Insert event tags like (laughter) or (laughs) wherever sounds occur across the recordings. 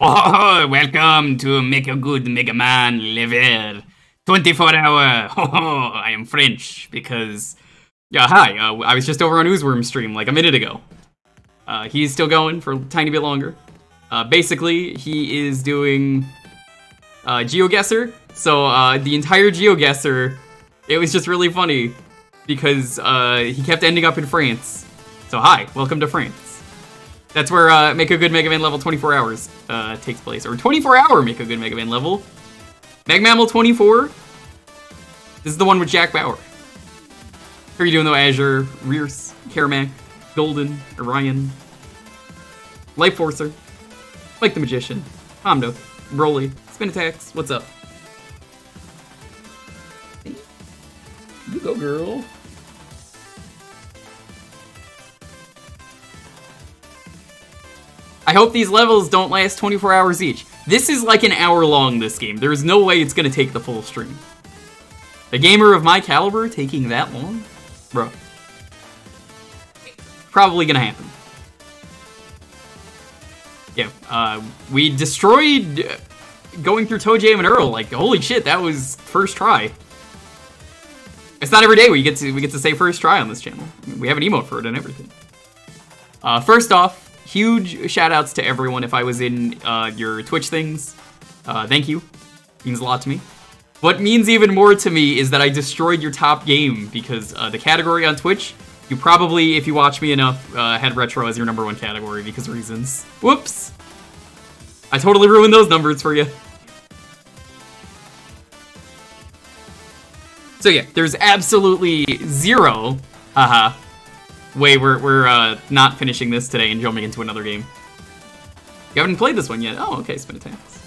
Oh, welcome to Make a Good Mega Man level. 24 hour. (laughs) Oh, I am French because. Yeah, hi. Uh, I was just over on Oozworm stream like a minute ago. Uh, he's still going for a tiny bit longer. Uh, basically, he is doing uh, GeoGuessr. So uh, the entire GeoGuessr, it was just really funny because uh, he kept ending up in France. So hi, welcome to France. That's where uh, Make a Good Mega Man level 24 hours uh, takes place, or 24 hour Make a Good Mega Man level. Megmammal 24. This is the one with Jack Bauer. How are you doing though, Azure, Rears, Karamak, Golden, Orion, Life Forcer, Mike the Magician, Hamdo, Broly, Spin Attacks, what's up? You go, girl. Hope these levels don't last 24 hours each. This is like an hour long, this game. There's no way it's gonna take the full stream. A gamer of my caliber taking that long? Bro. Probably gonna happen. Yeah, uh, we destroyed uh, going through ToeJam and Earl. Like, holy shit, that was first try. It's not every day we get to we get to say first try on this channel. We have an emote for it and everything. Uh, first off, huge shout outs to everyone if I was in uh, your Twitch things. Uh, thank you. Means a lot to me. What means even more to me is that I destroyed your top game because uh, the category on Twitch, you probably, if you watch me enough, uh, had retro as your number one category because reasons. Whoops! I totally ruined those numbers for you. So yeah, there's absolutely zero, haha, way we're, we're uh, not finishing this today and jumping into another game. You haven't played this one yet. Oh, okay, spin attacks.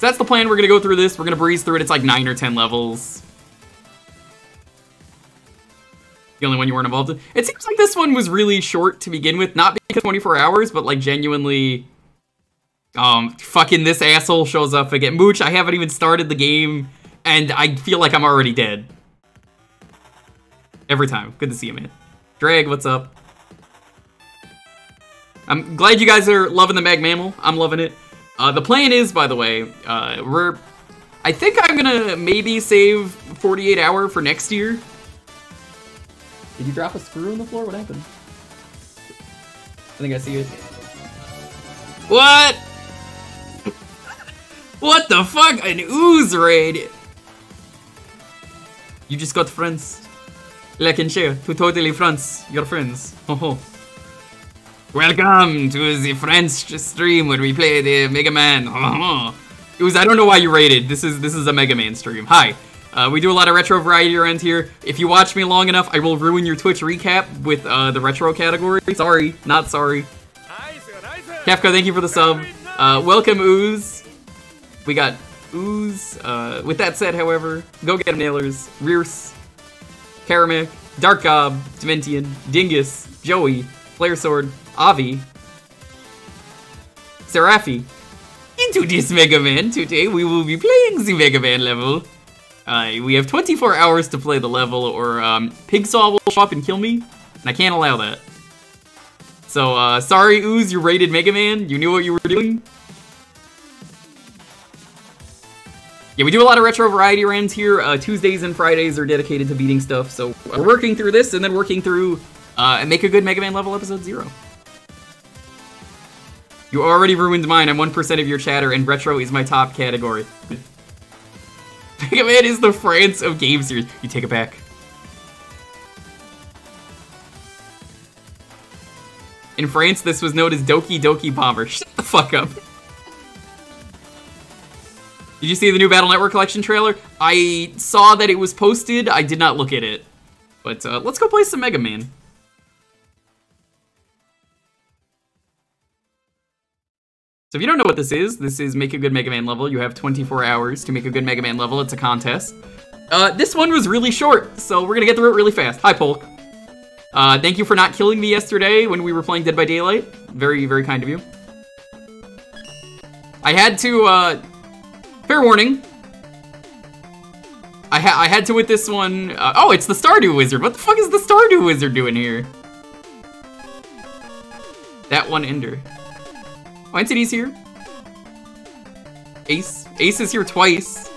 So that's the plan. We're gonna go through this. We're gonna breeze through it. It's like nine or ten levels. The only one you weren't involved in. It seems like this one was really short to begin with, not because 24 hours, but like genuinely. Um, fucking this asshole shows up again. Mooch, I haven't even started the game, and I feel like I'm already dead. Every time. Good to see you, man. Drag, what's up? I'm glad you guys are loving the Megmammal. I'm loving it. Uh, the plan is, by the way, uh, we're... I think I'm gonna maybe save 48 hour for next year. Did you drop a screw on the floor? What happened? I think I see it. What? (laughs) what the fuck? An ooze raid! You just got friends. Like and share to totally France, Your friends. Ho ho. Welcome to the French stream where we play the Mega Man. it was I don't know why you rated. This is this is a Mega Man stream. Hi. Uh, we do a lot of retro variety around here. If you watch me long enough, I will ruin your Twitch recap with uh, the retro category. Sorry, not sorry. Kafka, thank you for the sub. Uh, welcome, Ooze. We got Ooze. Uh, with that said, however, go get nailers. Rears, Karamek, Dark Gob, Dementian, Dingus, Joey, Flare Sword, Avi, Seraphi. Into this Mega Man, today we will be playing the Mega Man level. Uh, we have 24 hours to play the level, or um, Pigsaw will show up and kill me, and I can't allow that. So, uh, sorry, Ooze, you rated Mega Man. You knew what you were doing. Yeah, we do a lot of retro variety runs here. Uh, Tuesdays and Fridays are dedicated to beating stuff, so we're working through this and then working through uh, and make a good Mega Man level episode zero. You already ruined mine. I'm 1% of your chatter, and retro is my top category. Mega Man is the France of game series. You take it back. In France, this was known as Doki Doki Bomber. (laughs) Shut the fuck up. Did you see the new Battle Network Collection trailer? I saw that it was posted. I did not look at it. But uh, let's go play some Mega Man. So if you don't know what this is, this is Make a Good Mega Man level. You have 24 hours to make a good Mega Man level. It's a contest. Uh, this one was really short, so we're gonna get through it really fast. Hi, Polk. Uh, thank you for not killing me yesterday when we were playing Dead by Daylight. Very, very kind of you. I had to, uh, fair warning. I, ha I had to with this one, uh, oh, it's the Stardew Wizard. What the fuck is the Stardew Wizard doing here? That one ender. Oh, Entity's here. Ace. Ace is here twice.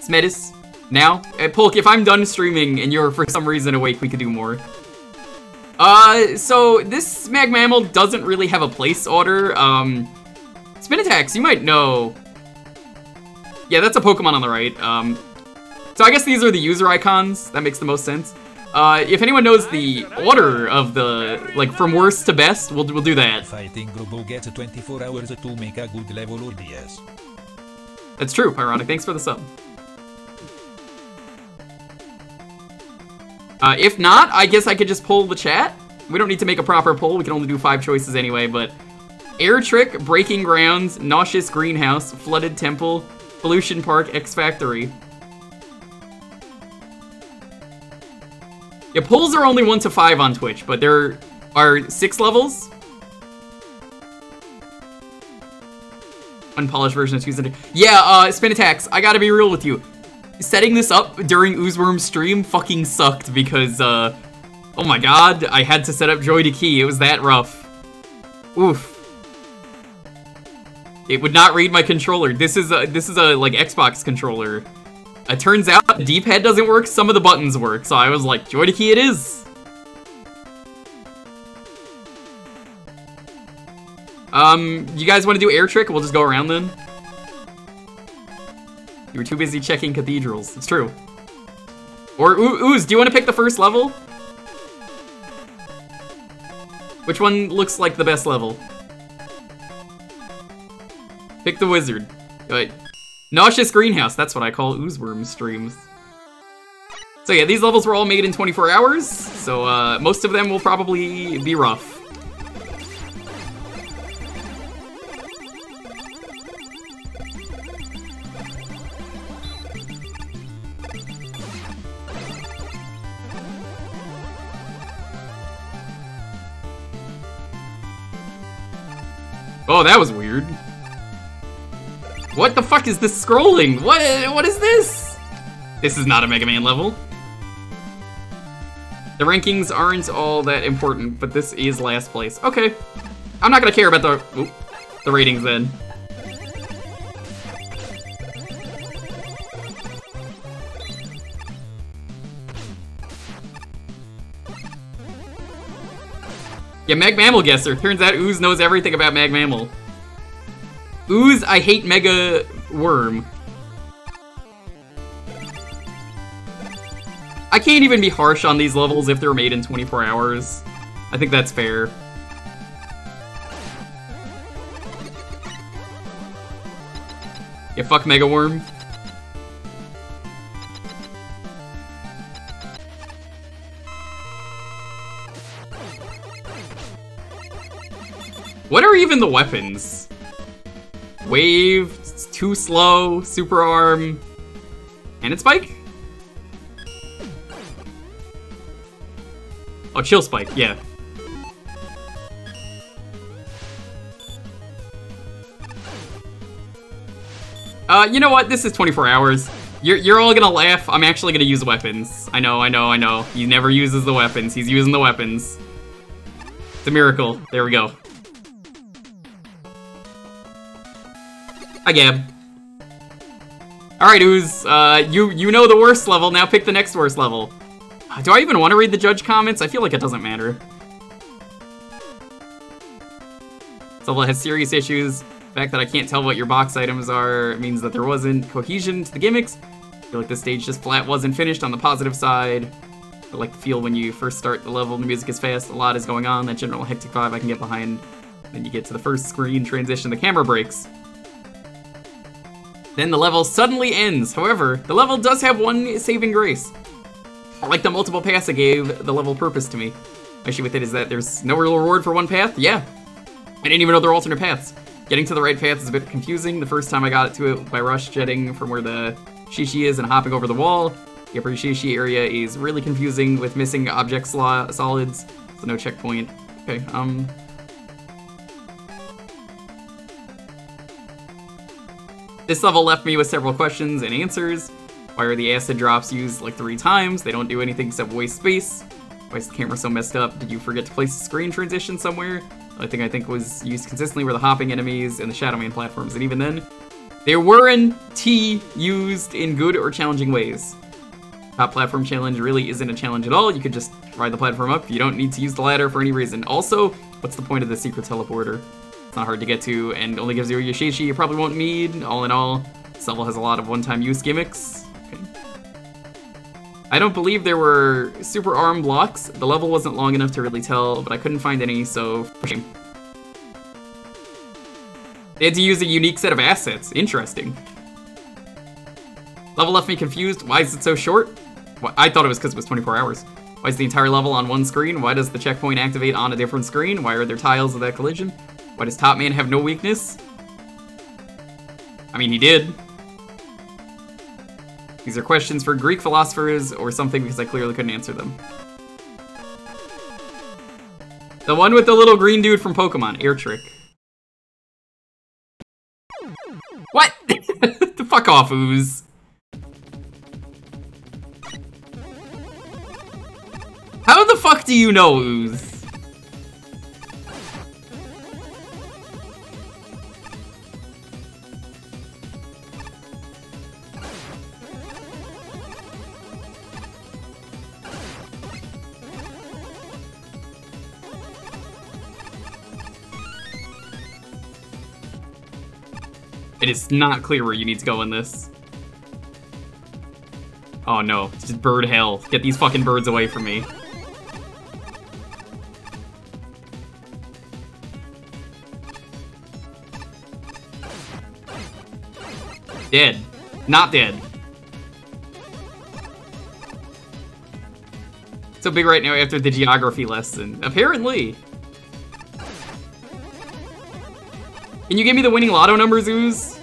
Smedis. Now. Uh, Polk, if I'm done streaming and you're for some reason awake, we could do more. Uh, so this Magmammal doesn't really have a place order. Um, Spinatax, you might know. Yeah, that's a Pokemon on the right. Um, so I guess these are the user icons. That makes the most sense. Uh, if anyone knows the order of the, like, from worst to best, we'll, we'll do that. Fighting Robo gets 24 hours to make a good level ODS. That's true, Ironic. Thanks for the sub. Uh, if not, I guess I could just pull the chat. We don't need to make a proper poll. We can only do five choices anyway, but... Air Trick, Breaking Grounds, Nauseous Greenhouse, Flooded Temple, Pollution Park, X Factory. Yeah, polls are only 1 to 5 on Twitch, but there are 6 levels. Unpolished version of Tuesday. Yeah, uh, attacks. I gotta be real with you. Setting this up during Oozworm's stream fucking sucked because, uh, oh my god, I had to set up JoyToKey. It was that rough. Oof. It would not read my controller. This is a, this is a, like, Xbox controller. It turns out the D-pad doesn't work, some of the buttons work, so I was like, JoyToKey it is! Um, you guys want to do air trick? We'll just go around then. You were too busy checking cathedrals. It's true. Or, Ooze, do you want to pick the first level? Which one looks like the best level? Pick the wizard. Wait. Nauseous Greenhouse, that's what I call Oozeworm streams. So yeah, these levels were all made in 24 hours, so uh, most of them will probably be rough. Oh, that was weird. What the fuck is this scrolling? What, what is this? This is not a Mega Man level. The rankings aren't all that important, but this is last place. Okay. I'm not gonna care about the, the ratings then. Yeah, Magmammal Guesser. Turns out Ooze knows everything about Magmammal. Ooze, I hate Mega Worm. I can't even be harsh on these levels if they're made in 24 hours. I think that's fair. Yeah, fuck Mega Worm. What are even the weapons? Wave, it's too slow, super arm, and its spike? Oh, chill spike, yeah. Uh, you know what? This is 24 hours. You're, you're all gonna laugh. I'm actually gonna use weapons. I know, I know, I know. He never uses the weapons. He's using the weapons. It's a miracle. There we go. Hi, Gab. Alright, Ooze, uh, you, you know the worst level, now pick the next worst level. Do I even want to read the judge comments? I feel like it doesn't matter. This level has serious issues. The fact that I can't tell what your box items are means that there wasn't cohesion to the gimmicks. I feel like the stage just flat wasn't finished on the positive side. I like the feel when you first start the level, the music is fast, a lot is going on, that general hectic vibe I can get behind. Then you get to the first screen transition, the camera breaks. Then the level suddenly ends. However, the level does have one saving grace. Like the multiple paths it gave the level purpose to me. My issue with it is that there's no real reward for one path. Yeah. I didn't even know there were alternate paths. Getting to the right path is a bit confusing. The first time I got to it by rush jetting from where the Shishi is and hopping over the wall. The upper Shishi area is really confusing with missing object solids, so no checkpoint. Okay, um, This level left me with several questions and answers. Why are the acid drops used like three times? They don't do anything except waste space. Why is the camera so messed up? Did you forget to place the screen transition somewhere? I think I think was used consistently were the hopping enemies and the Shadow Man platforms, and even then, they weren't T used in good or challenging ways. Top platform challenge really isn't a challenge at all. You could just ride the platform up. You don't need to use the ladder for any reason. Also, what's the point of the secret teleporter? Not hard to get to and only gives you a Yoshishi you probably won't need. All in all, this level has a lot of one-time use gimmicks. Okay. I don't believe there were super arm blocks. The level wasn't long enough to really tell, but I couldn't find any, so shame. They had to use a unique set of assets. Interesting. Level left me confused. Why is it so short? I thought it was because it was 24 hours. Why is the entire level on one screen? Why does the checkpoint activate on a different screen? Why are there tiles of that collision? Why does Top Man have no weakness? I mean, he did. These are questions for Greek philosophers or something because I clearly couldn't answer them. The one with the little green dude from Pokemon, Air Trick. What? (laughs) the fuck off, Ooze. How the fuck do you know, Ooze? It is not clear where you need to go in this. Oh no, it's just bird hell. Get these fucking birds away from me. Dead. Not dead. So big right now after the geography lesson. Apparently. Can you give me the winning lotto numbers, Ooze?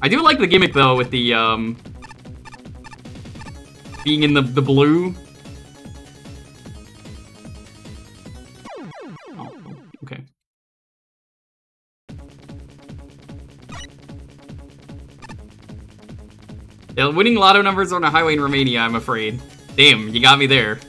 I do like the gimmick, though, with the, um... Being in the, the blue. Oh, okay. Yeah, winning lotto numbers on a highway in Romania, I'm afraid. Damn, you got me there.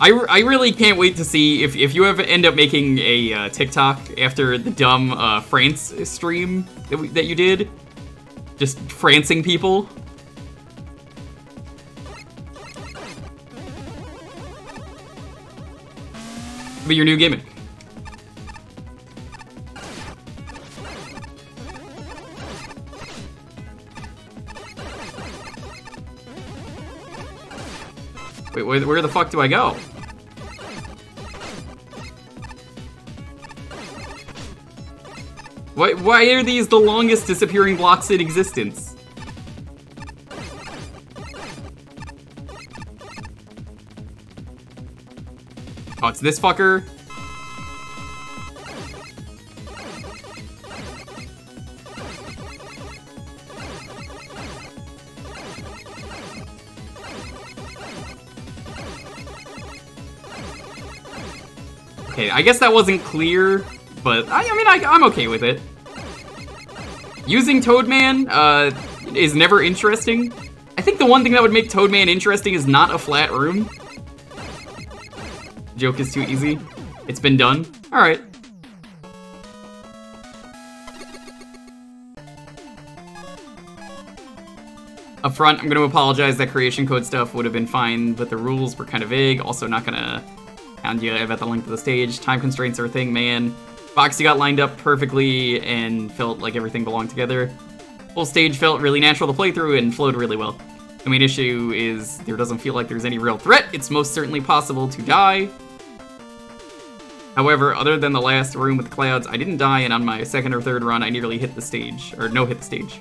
I, I really can't wait to see if, if you ever end up making a uh, TikTok after the dumb uh, France stream that, we, that you did. Just francing people. Be your new gimmick. Where, where the fuck do I go? Why, why are these the longest disappearing blocks in existence? Oh, it's this fucker? I guess that wasn't clear, but I, I mean, I, I'm okay with it. Using Toadman uh, is never interesting. I think the one thing that would make Toadman interesting is not a flat room. Joke is too easy. It's been done. Alright. Up front, I'm going to apologize that creation code stuff would have been fine, but the rules were kind of vague. Also not going to and you at the length of the stage. Time constraints are a thing, man. Foxy got lined up perfectly and felt like everything belonged together. Whole stage felt really natural to play through and flowed really well. The main issue is there doesn't feel like there's any real threat. It's most certainly possible to die. However, other than the last room with clouds, I didn't die, and on my second or third run, I nearly hit the stage, or no hit the stage.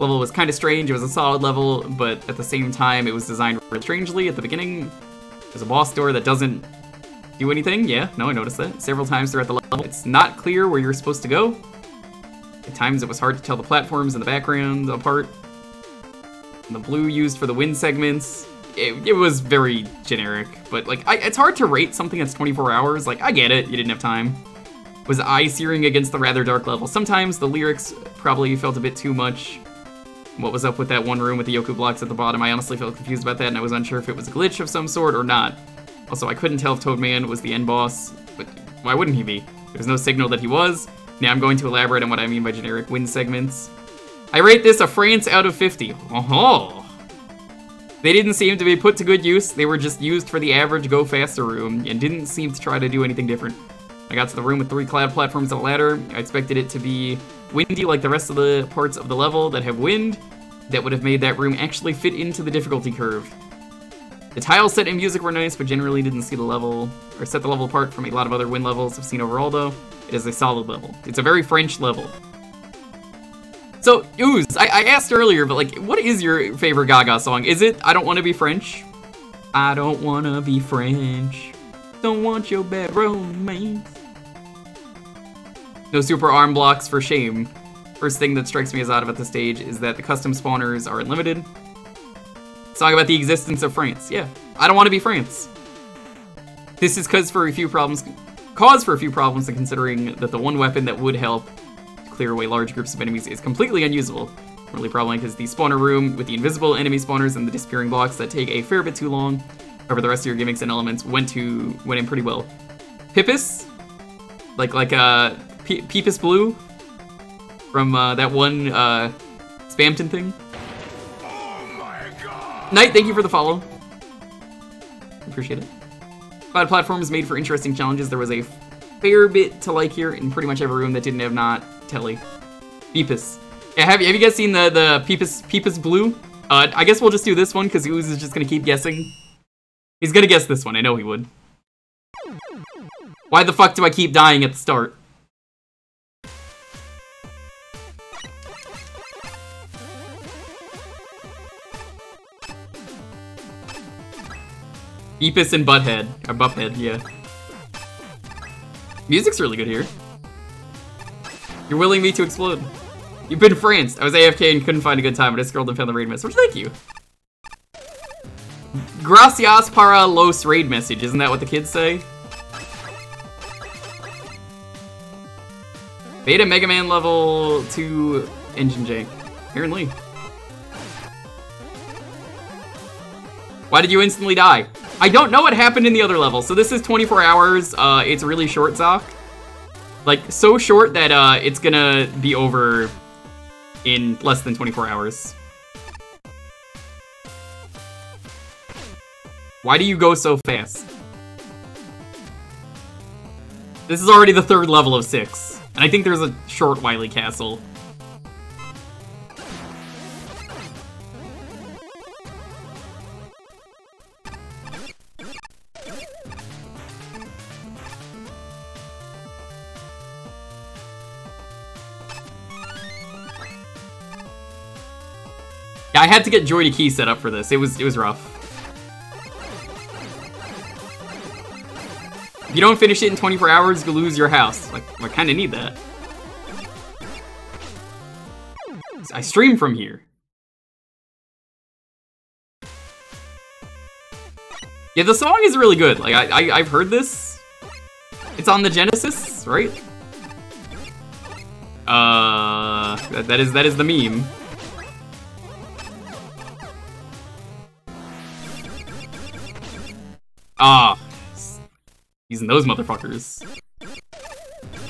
Level was kind of strange, it was a solid level, but at the same time, it was designed really strangely at the beginning. There's a boss door that doesn't do anything. Yeah, no, I noticed that. Several times throughout the level. It's not clear where you're supposed to go. At times it was hard to tell the platforms in the background apart. And the blue used for the wind segments. It, it was very generic, but like, I, it's hard to rate something that's 24 hours. Like, I get it, you didn't have time. was eye-searing against the rather dark level. Sometimes the lyrics probably felt a bit too much. What was up with that one room with the Yoku blocks at the bottom? I honestly felt confused about that, and I was unsure if it was a glitch of some sort or not. Also, I couldn't tell if Toadman was the end boss, but why wouldn't he be? There's no signal that he was. Now I'm going to elaborate on what I mean by generic win segments. I rate this a France out of 50. Oh, they didn't seem to be put to good use. They were just used for the average go faster room and didn't seem to try to do anything different. I got to the room with three cloud platforms and a ladder. I expected it to be windy like the rest of the parts of the level that have wind. That would have made that room actually fit into the difficulty curve. The tiles set and music were nice, but generally didn't see the level, or set the level apart from a lot of other wind levels I've seen overall though. It is a solid level. It's a very French level. So, Ooze, I, I asked earlier, but like, what is your favorite Gaga song? Is it I Don't Want to Be French? I don't want to be French. Don't want your bad romance. No super arm blocks for shame. First thing that strikes me as odd about the stage is that the custom spawners are unlimited. Song about the existence of France. Yeah, I don't want to be France. This is cause for a few problems, cause for a few problems, and considering that the one weapon that would help clear away large groups of enemies is completely unusable. Really problematic is the spawner room with the invisible enemy spawners and the disappearing blocks that take a fair bit too long. However, the rest of your gimmicks and elements went to went in pretty well. Pippus, like like uh Peepus Blue from uh, that one uh, Spamton thing. Oh my god! Knight, thank you for the follow. Appreciate it. Cloud platform is made for interesting challenges. There was a fair bit to like here in pretty much every room that didn't have not telly. Peepus. Yeah, have, have you guys seen the the Peepus Peepus Blue? Uh, I guess we'll just do this one because Ooze is just gonna keep guessing. He's gonna guess this one. I know he would. Why the fuck do I keep dying at the start? Beepus and Butthead. Or Butthead, yeah. Music's really good here. You're willing me to explode. You've been France. I was AFK and couldn't find a good time, but I scrolled and found the raid message. Thank you. Gracias para los raid message. Isn't that what the kids say? Beta Mega Man level 2 engine J. Aaron Lee. Why did you instantly die? I don't know what happened in the other level. So this is 24 hours. Uh, it's really short, Zoc. Like, so short that uh, it's gonna be over in less than 24 hours. Why do you go so fast? This is already the third level of six. And I think there's a short Wily Castle. Yeah, I had to get JoyToKey set up for this. It was it was rough. You don't finish it in 24 hours, you lose your house. Like, I kind of need that. I stream from here. Yeah, the song is really good. Like, I, I, have heard this. It's on the Genesis, right? Uh, that, that is that is the meme. Ah, using those motherfuckers.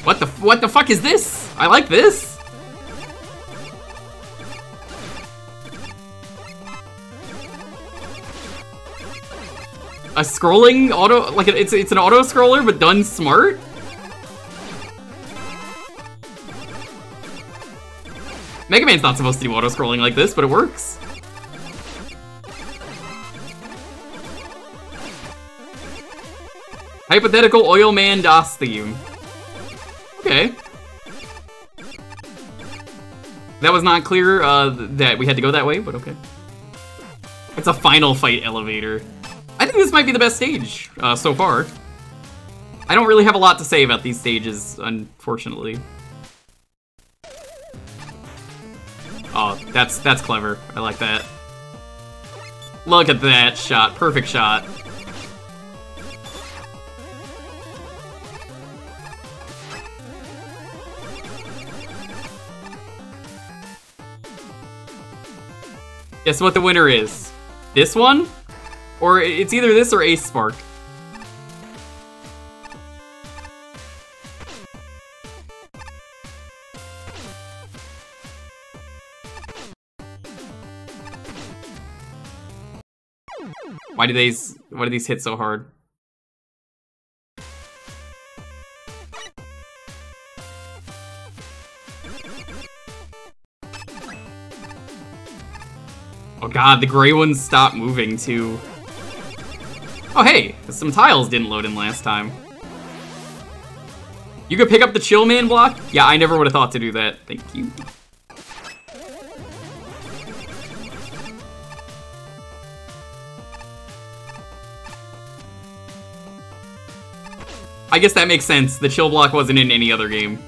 What the what the fuck is this? I like this. A scrolling auto like it's it's an auto scroller but done smart. Mega Man's not supposed to do auto scrolling like this, but it works. Hypothetical Oil Man DOS theme. Okay. That was not clear uh, that we had to go that way, but okay. It's a final fight elevator. I think this might be the best stage uh, so far. I don't really have a lot to say about these stages, unfortunately. Oh, that's that's clever. I like that. Look at that shot. Perfect shot. Guess what the winner is? This one? Or it's either this or Ace Spark. Why do these why do these hit so hard? God, the gray ones stopped moving too. Oh hey, some tiles didn't load in last time. You could pick up the chill man block? Yeah, I never would have thought to do that. Thank you. I guess that makes sense. The chill block wasn't in any other game.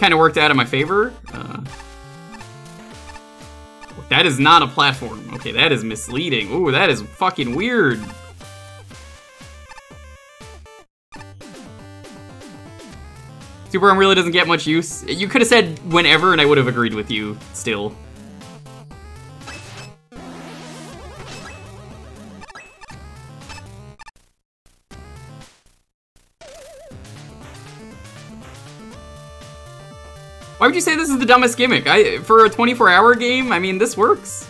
Kind of worked out in my favor. Uh, that is not a platform. Okay, that is misleading. Ooh, that is fucking weird. Super Arm really doesn't get much use. You could have said whenever and I would have agreed with you still. Why would you say this is the dumbest gimmick? I For a 24-hour game, I mean, this works.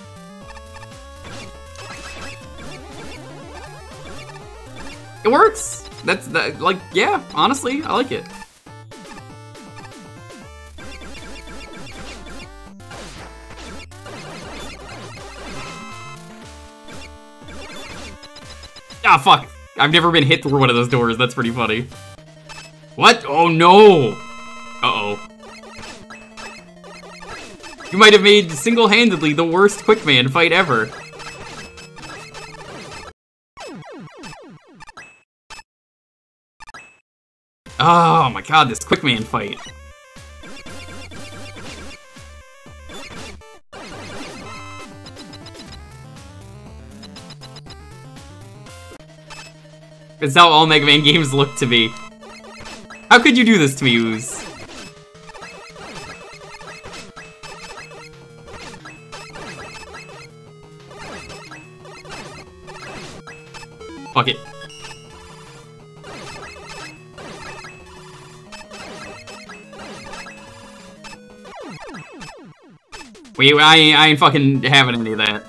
It works! That's, that, like, yeah, honestly, I like it. Ah, fuck. I've never been hit through one of those doors. That's pretty funny. What? Oh, no. Uh-oh. You might have made single-handedly the worst Quickman fight ever. Oh my god, this Quickman fight. It's how all Mega Man games look to me. How could you do this to me, Ooze? Fuck it. Wait, I, I ain't fucking having any of that.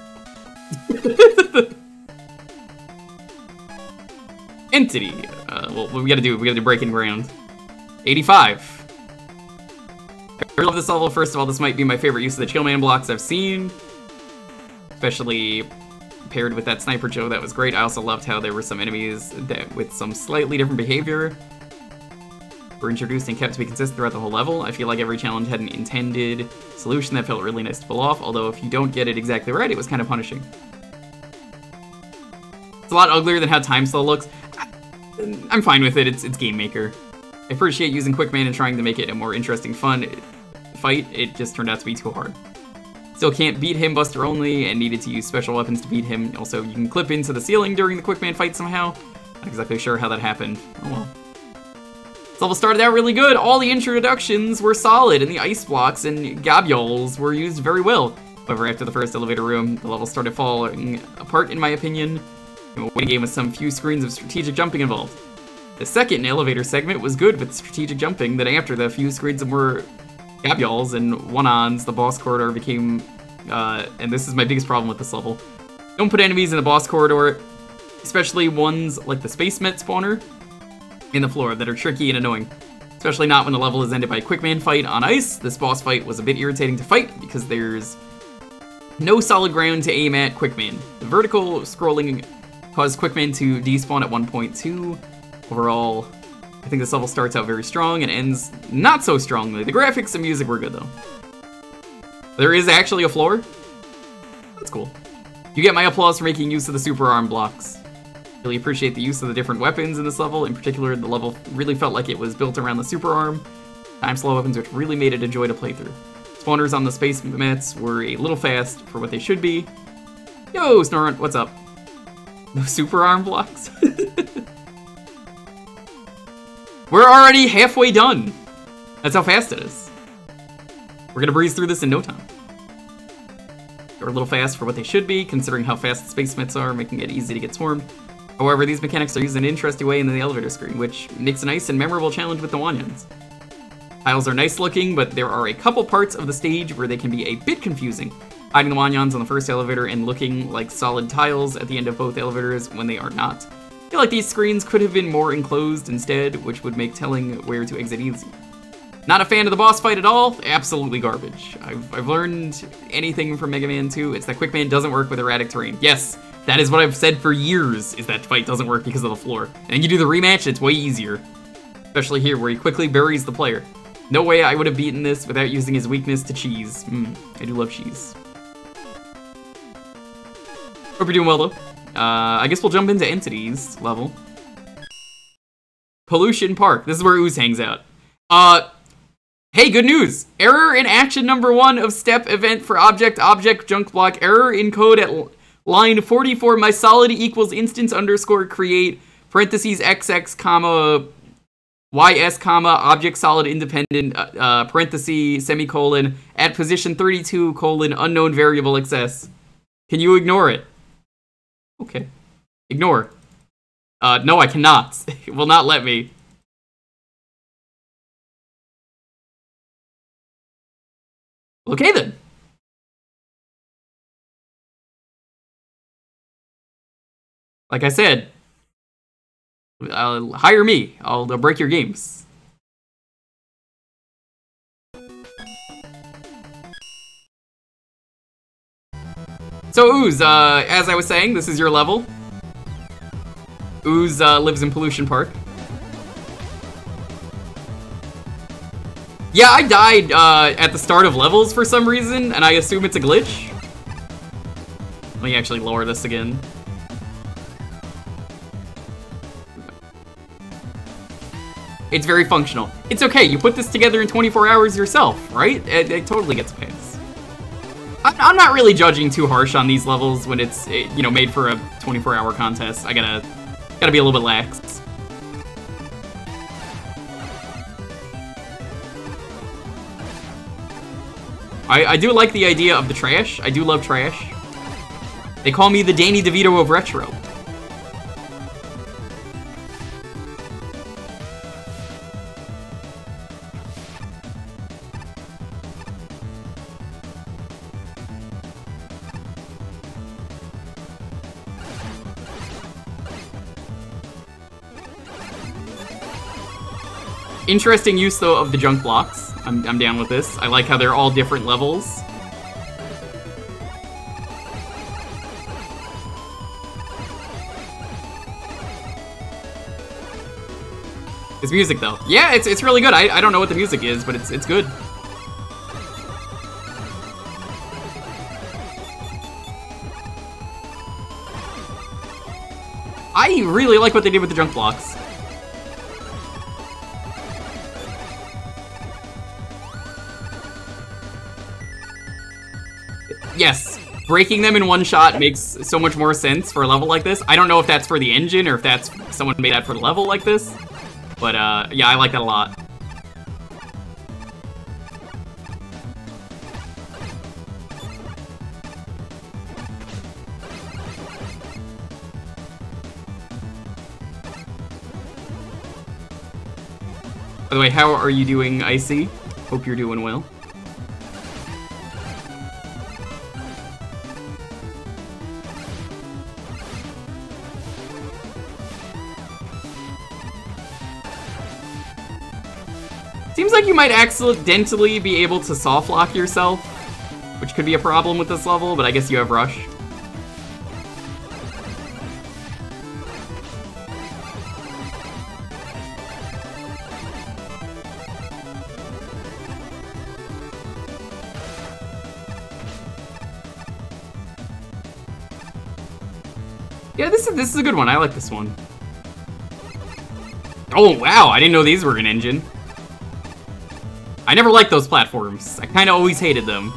(laughs) Entity. Uh, well, we gotta do, we gotta do Breaking Ground. 85. I love this level. First of all, this might be my favorite use of the Chillman blocks I've seen. Especially paired with that Sniper Joe, that was great. I also loved how there were some enemies that with some slightly different behavior were introduced and kept to be consistent throughout the whole level. I feel like every challenge had an intended solution that felt really nice to pull off, although if you don't get it exactly right, it was kind of punishing. It's a lot uglier than how Time Slow looks. I'm fine with it, it's, it's Game Maker. I appreciate using Quickman and trying to make it a more interesting, fun fight, it just turned out to be too hard. Still can't beat him Buster only, and needed to use special weapons to beat him. Also, you can clip into the ceiling during the Quickman fight somehow. Not exactly sure how that happened. Oh well. This level started out really good. All the introductions were solid, and the ice blocks and gabyoalls were used very well. However, after the first elevator room, the level started falling apart in my opinion. A game with some few screens of strategic jumping involved. The second elevator segment was good with strategic jumping, then after the few screens were Gabyoalls and one-ons, the boss corridor became, uh, and this is my biggest problem with this level. Don't put enemies in the boss corridor, especially ones like the Space Met spawner in the floor that are tricky and annoying. Especially not when the level is ended by a Quickman fight on ice. This boss fight was a bit irritating to fight because there's no solid ground to aim at Quickman. The vertical scrolling caused Quickman to despawn at 1.2. Overall, I think this level starts out very strong and ends not so strongly. The graphics and music were good though. There is actually a floor. That's cool. You get my applause for making use of the super arm blocks. Really appreciate the use of the different weapons in this level. In particular, the level really felt like it was built around the super arm. Time slow weapons, which really made it a joy to play through. Spawners on the space mets were a little fast for what they should be. Yo, Snorunt, what's up? No super arm blocks? (laughs) We're already halfway done. That's how fast it is. We're gonna breeze through this in no time. They're a little fast for what they should be, considering how fast the space mets are, making it easy to get swarmed. However, these mechanics are used in an interesting way in the elevator screen, which makes a nice and memorable challenge with the Wanyans. Tiles are nice looking, but there are a couple parts of the stage where they can be a bit confusing. Hiding the Wanyans on the first elevator and looking like solid tiles at the end of both elevators when they are not. Feel like these screens could have been more enclosed instead, which would make telling where to exit easy. Not a fan of the boss fight at all, absolutely garbage. I've, I've learned anything from Mega Man 2, it's that Quickman doesn't work with erratic terrain. Yes, that is what I've said for years, is that fight doesn't work because of the floor. And you do the rematch, it's way easier. Especially here, where he quickly buries the player. No way I would have beaten this without using his weakness to cheese. Mmm, I do love cheese. Hope you're doing well, though. Uh, I guess we'll jump into entities level. Pollution Park. This is where Ooze hangs out. Uh, hey, good news! Error in action number one of step event for object object junk block. Error in code at line 44. My solid equals instance underscore create parentheses xx comma ys comma object solid independent uh, uh, parenthesis semicolon at position 32 colon unknown variable access. Can you ignore it? Okay. Ignore. Uh, no, I cannot. (laughs) it will not let me. Okay then. Like I said, uh, hire me. I'll, I'll break your games. So Ooze, uh, as I was saying, this is your level. Ooze uh, lives in Pollution Park. Yeah, I died uh, at the start of levels for some reason, and I assume it's a glitch. Let me actually lower this again. It's very functional. It's okay, you put this together in 24 hours yourself, right? It, it totally gets a. I'm not really judging too harsh on these levels when it's, eh, you know, made for a 24-hour contest. I gotta, gotta be a little bit lax. I, I do like the idea of the trash. I do love trash. They call me the Danny DeVito of retro. Interesting use, though, of the junk blocks. I'm, I'm down with this. I like how they're all different levels. It's music, though. Yeah, it's, it's really good. I, I don't know what the music is, but it's, it's good. I really like what they did with the junk blocks. Yes, breaking them in one shot makes so much more sense for a level like this. I don't know if that's for the engine or if that's someone made that for a level like this. But uh, yeah, I like that a lot. By the way, how are you doing, Icy? Hope you're doing well. Might accidentally be able to soft lock yourself, which could be a problem with this level, but I guess you have Rush. Yeah, this is this is a good one. I like this one. Oh wow, I didn't know these were an engine. I never liked those platforms. I kind of always hated them.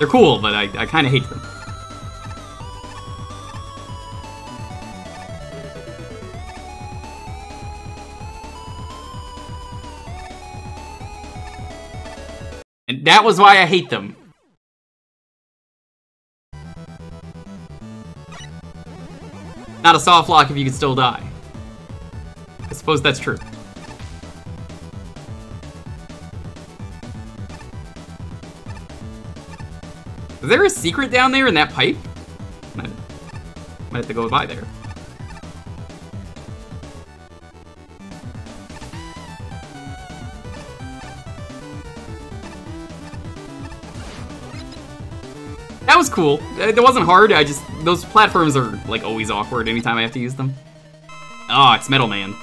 They're cool, but I, I kind of hate them. And that was why I hate them. Not a soft lock if you can still die. I suppose that's true. Is there a secret down there in that pipe? Might, might have to go by there. That was cool. It wasn't hard, I just... Those platforms are, like, always awkward anytime I have to use them. Ah, oh, it's Metal Man.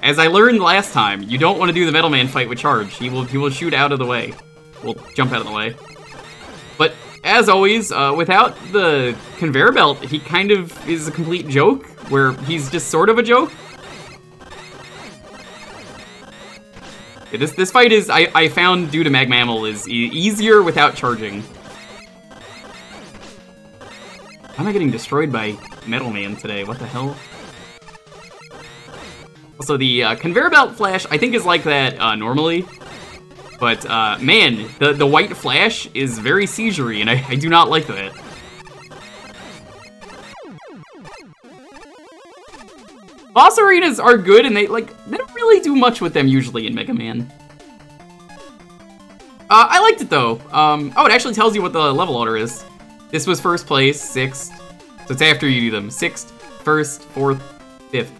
As I learned last time, you don't want to do the Metal Man fight with charge. He will, he will shoot out of the way. Will jump out of the way. As always, uh, without the conveyor belt, he kind of is a complete joke, where he's just sort of a joke. this this fight is I, I found due to Magmammal is e easier without charging. How am I getting destroyed by Metal Man today? What the hell? Also, the uh, conveyor belt flash I think is like that uh, normally, but uh, man, the the white flash is very seisurey, and I, I do not like that. Boss arenas are good, and they like they don't really do much with them usually in Mega Man. Uh, I liked it though. Um, oh, it actually tells you what the level order is. This was first place, sixth. So it's after you do them. Sixth, first, fourth, fifth.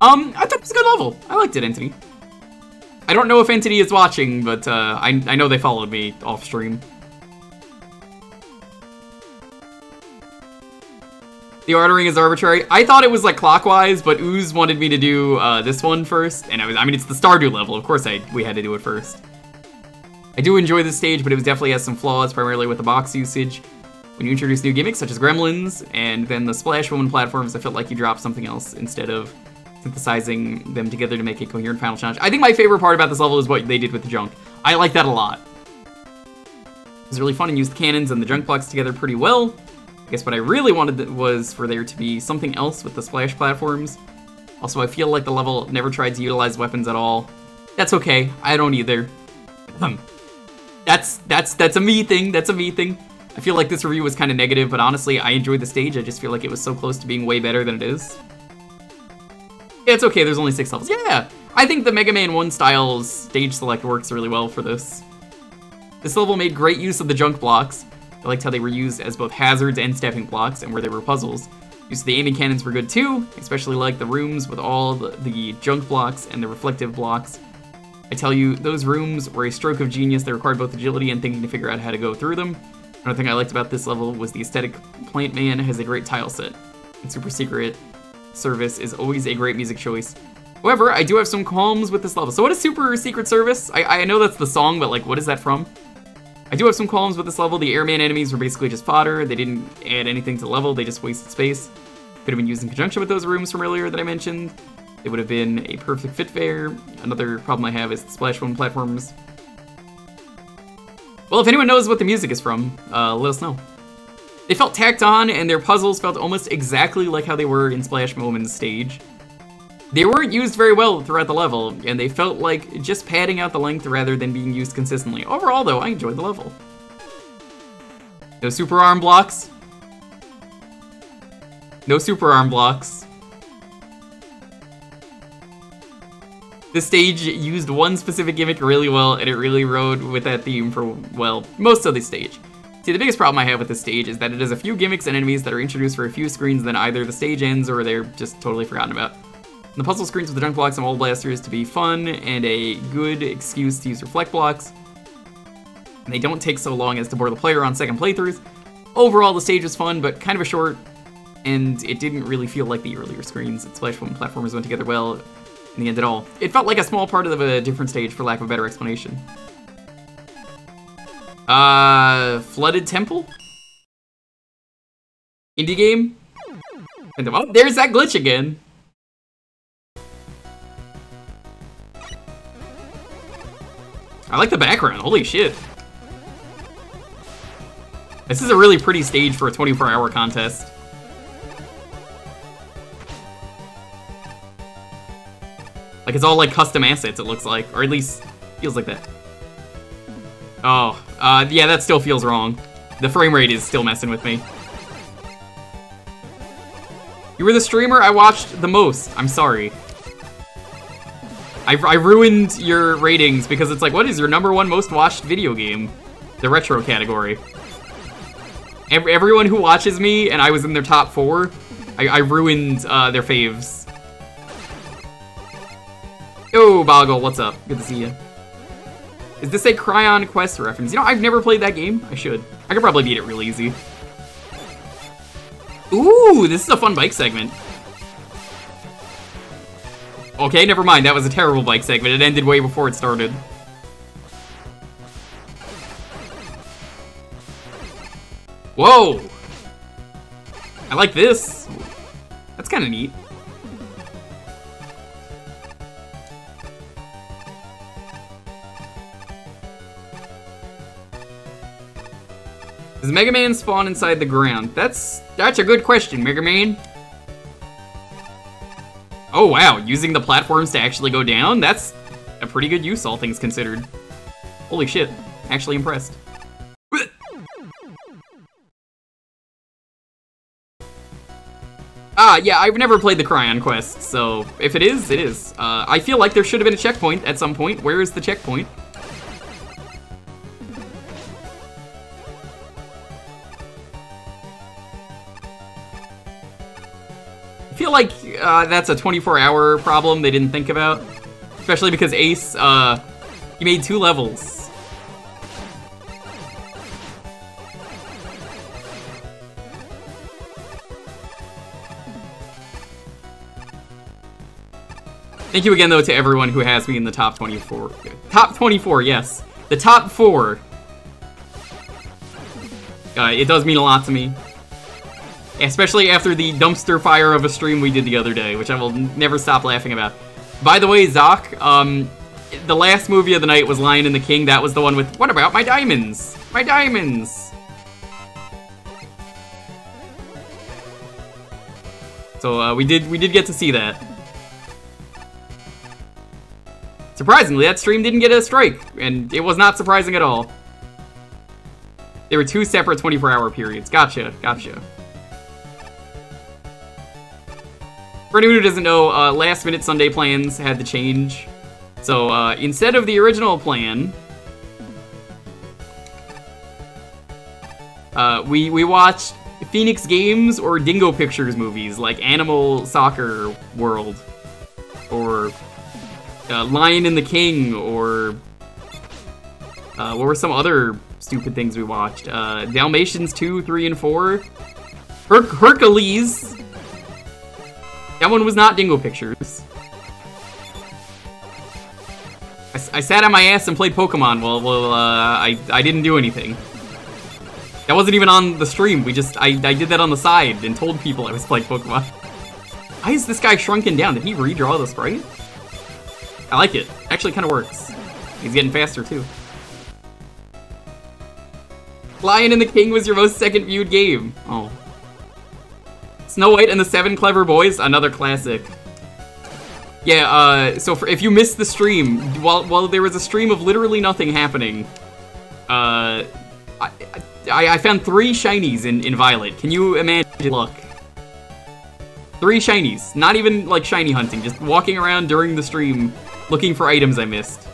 Um, I thought it was a good level. I liked it, Entity. I don't know if Entity is watching, but uh, I, I know they followed me off stream. The ordering is arbitrary. I thought it was like clockwise, but Ooze wanted me to do uh, this one first, and I was—I mean, it's the Stardew level. Of course, I we had to do it first. I do enjoy this stage, but it was definitely has some flaws, primarily with the box usage. When you introduce new gimmicks such as gremlins, and then the Splash Woman platforms, I felt like you dropped something else instead of synthesizing them together to make a coherent final challenge. I think my favorite part about this level is what they did with the junk. I like that a lot. It was really fun and used the cannons and the junk blocks together pretty well. I guess what I really wanted was for there to be something else with the splash platforms. Also, I feel like the level never tried to utilize weapons at all. That's okay, I don't either. Hmm. that's that's that's a me thing, that's a me thing. I feel like this review was kind of negative, but honestly, I enjoyed the stage. I just feel like it was so close to being way better than it is. It's okay, there's only six levels. Yeah, I think the Mega Man 1 style's stage select works really well for this. This level made great use of the junk blocks, I liked how they were used as both hazards and stepping blocks, and where they were puzzles. Use of the aiming cannons were good too, especially like the rooms with all the, the junk blocks and the reflective blocks. I tell you, those rooms were a stroke of genius that required both agility and thinking to figure out how to go through them. Another thing I liked about this level was the aesthetic. Plant Man has a great tile set, and Super Secret Service is always a great music choice. However, I do have some qualms with this level. So what is Super Secret Service? I, I know that's the song, but like, what is that from? I do have some qualms with this level. The airman enemies were basically just fodder. They didn't add anything to level, they just wasted space. Could have been used in conjunction with those rooms from earlier that I mentioned. It would have been a perfect fit there. Another problem I have is the Splash Woman platforms. Well, if anyone knows what the music is from, uh, let us know. They felt tacked on, and their puzzles felt almost exactly like how they were in Splash Woman's stage. They weren't used very well throughout the level, and they felt like just padding out the length rather than being used consistently. Overall, though, I enjoyed the level. No super arm blocks. No super arm blocks. This stage used one specific gimmick really well, and it really rode with that theme for, well, most of the stage. See, the biggest problem I have with this stage is that it has a few gimmicks and enemies that are introduced for a few screens, then either the stage ends or they're just totally forgotten about. The puzzle screens with the junk blocks and wall blasters to be fun and a good excuse to use reflect blocks. And they don't take so long as to bore the player on second playthroughs. Overall, the stage was fun, but kind of a short, and it didn't really feel like the earlier screens. It Splash Woman platformers went together well in the end at all. It felt like a small part of a different stage, for lack of a better explanation. Uh, Flooded Temple? Indie game? And oh, there's that glitch again. I like the background, holy shit. This is a really pretty stage for a 24 hour contest. Like it's all like custom assets it looks like, or at least Feels like that. Oh, uh, yeah, that still feels wrong. The frame rate is still messing with me. You were the streamer I watched the most. I'm sorry. I, I ruined your ratings because it's like, what is your number one most watched video game? The retro category. Every, everyone who watches me, and I was in their top four, I, I ruined uh, their faves. Yo, Boggle, what's up? Good to see you. Is this a Cryon Quest reference? You know, I've never played that game. I should. I could probably beat it real easy. Ooh, this is a fun bike segment. Okay, never mind. That was a terrible bike segment. It ended way before it started. Whoa! I like this. That's kind of neat. Does Mega Man spawn inside the ground? That's that's a good question, Mega Man. Oh wow, using the platforms to actually go down? That's a pretty good use, all things considered. Holy shit, actually impressed. Ah, yeah, I've never played the Cryon Quest, so if it is, it is. Uh, I feel like there should have been a checkpoint at some point. Where is the checkpoint? Feel like uh, that's a 24-hour problem they didn't think about. Especially because Ace, uh, he made two levels. Thank you again, though, to everyone who has me in the top 24. Top 24, yes. The top four. Uh, it does mean a lot to me. Especially after the dumpster fire of a stream we did the other day, which I will never stop laughing about. By the way, Zoc, um, the last movie of the night was Lion and the King. That was the one with, what about my diamonds? My diamonds! So, uh, we did, we did get to see that. Surprisingly, that stream didn't get a strike, and it was not surprising at all. There were two separate 24-hour periods. Gotcha, gotcha. For anyone who doesn't know, uh, last-minute Sunday plans had to change. So, uh, instead of the original plan, uh, we, we watched Phoenix Games or Dingo Pictures movies, like Animal Soccer World, or uh, Lion and the King, or uh, what were some other stupid things we watched? Uh, Dalmatians 2, 3, and 4. Her Hercules. That one was not Dingo Pictures. I, I, sat on my ass and played Pokemon. Well, well, uh, I, I didn't do anything. That wasn't even on the stream. We just, I, I did that on the side and told people I was playing Pokemon. Why is this guy shrunken down? Did he redraw the sprite? I like it. Actually kind of works. He's getting faster, too. Lion and the King was your most second viewed game. Oh. Snow White and the Seven Clever Boys, another classic. Yeah, uh, so for, if you missed the stream, while, while there was a stream of literally nothing happening, uh, I, I, I found three shinies in, in Violet. Can you imagine luck? Three shinies. Not even, like, shiny hunting. Just walking around during the stream looking for items I missed.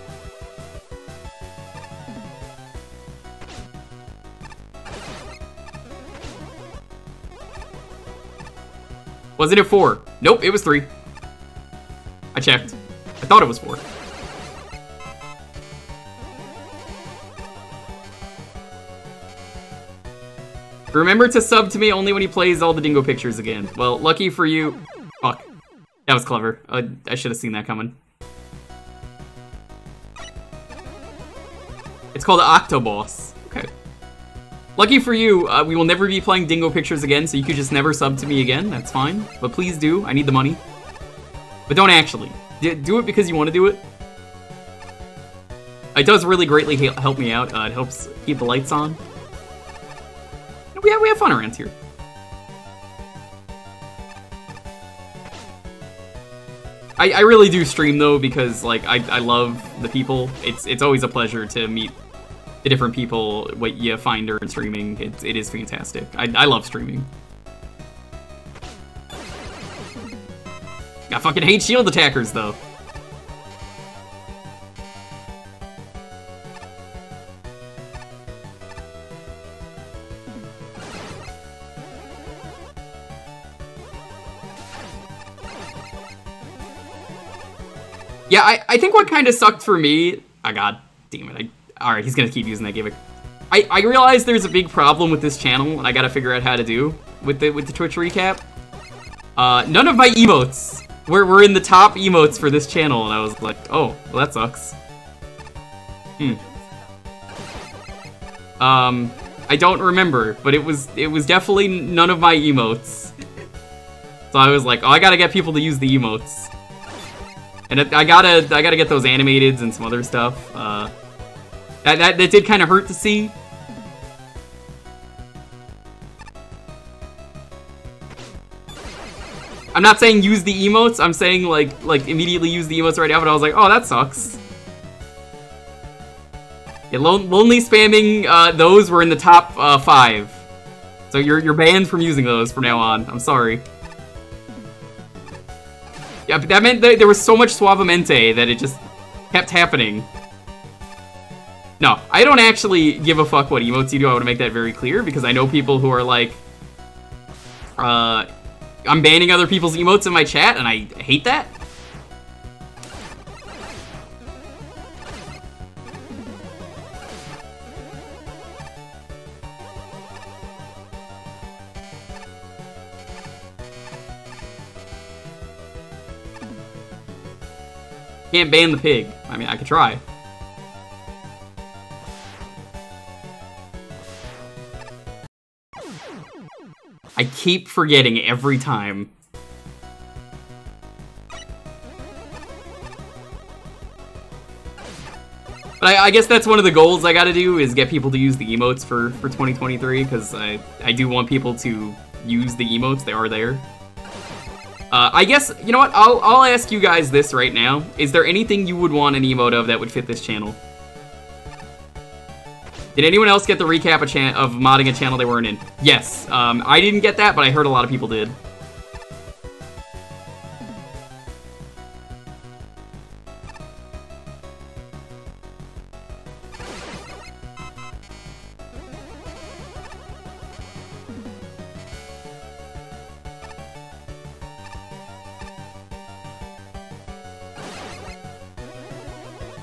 Wasn't it four? Nope, it was three. I checked. I thought it was four. Remember to sub to me only when he plays all the Dingo pictures again. Well, lucky for you... Fuck. That was clever. I should have seen that coming. It's called Octoboss. Lucky for you, uh, we will never be playing Dingo Pictures again, so you could just never sub to me again. That's fine. But please do. I need the money. But don't actually. D do it because you want to do it. It does really greatly help me out. Uh, it helps keep the lights on. We have, we have fun around here. I, I really do stream though because like I, I love the people. It's it's always a pleasure to meet the different people what you find during streaming. It, it is fantastic. I, I love streaming. I fucking hate shield attackers though. Yeah, I, I think what kind of sucked for me... Oh god, damn it. I, Alright, he's gonna keep using that gimmick. I, I realize there's a big problem with this channel, and I gotta figure out how to do with the with the Twitch recap. Uh, none of my emotes were, were in the top emotes for this channel, and I was like, oh, well that sucks. Hmm. Um, I don't remember, but it was it was definitely none of my emotes. So I was like, oh, I gotta get people to use the emotes. And I gotta, I gotta get those animateds and some other stuff. Uh, that, that, that did kind of hurt to see. I'm not saying use the emotes. I'm saying like, like immediately use the emotes right now. But I was like, oh, that sucks. Yeah, lonely spamming. Uh, those were in the top uh, five. So you're you're banned from using those from now on. I'm sorry. Yeah, but that meant that there was so much suavemente that it just kept happening. No, I don't actually give a fuck what emotes you do. I want to make that very clear because I know people who are like, uh, I'm banning other people's emotes in my chat and I hate that. Can't ban the pig. I mean, I could try. I keep forgetting every time. But I, I, guess that's one of the goals I gotta do, is get people to use the emotes for, for 2023, because I, I do want people to use the emotes, they are there. Uh, I guess, you know what, I'll, I'll ask you guys this right now. Is there anything you would want an emote of that would fit this channel? Did anyone else get the recap of, of modding a channel they weren't in? Yes. Um, I didn't get that, but I heard a lot of people did.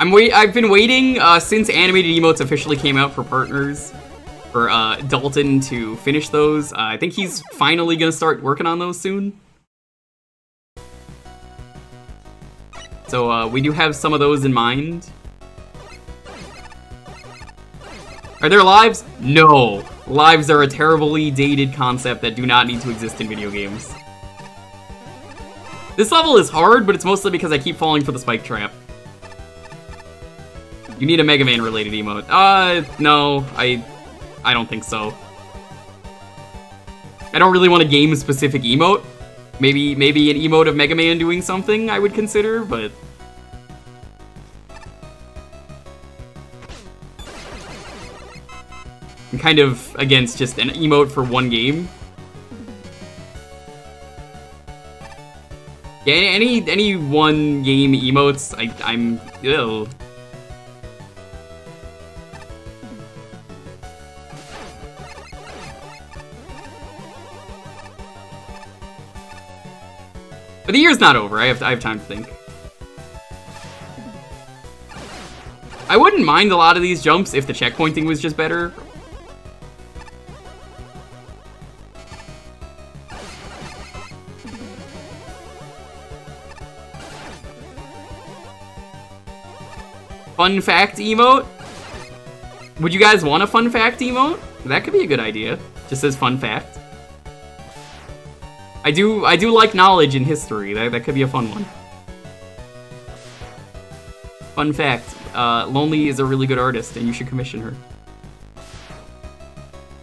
I'm wait. I've been waiting uh, since animated emotes officially came out for partners for uh, Dalton to finish those. Uh, I think he's finally gonna start working on those soon. So uh, we do have some of those in mind. Are there lives? No. Lives are a terribly dated concept that do not need to exist in video games. This level is hard, but it's mostly because I keep falling for the spike trap. You need a Mega Man related emote. Uh, no, I, I don't think so. I don't really want a game specific emote. Maybe, maybe an emote of Mega Man doing something I would consider, but. I'm kind of against just an emote for one game. Yeah, any any one game emotes, I I'm ew. But the year's not over. I have, I have time to think. I wouldn't mind a lot of these jumps if the checkpointing was just better. Fun fact emote? Would you guys want a fun fact emote? That could be a good idea. Just as fun fact. I do I do like knowledge in history. That, that could be a fun one. Fun fact, uh, Lonely is a really good artist and you should commission her.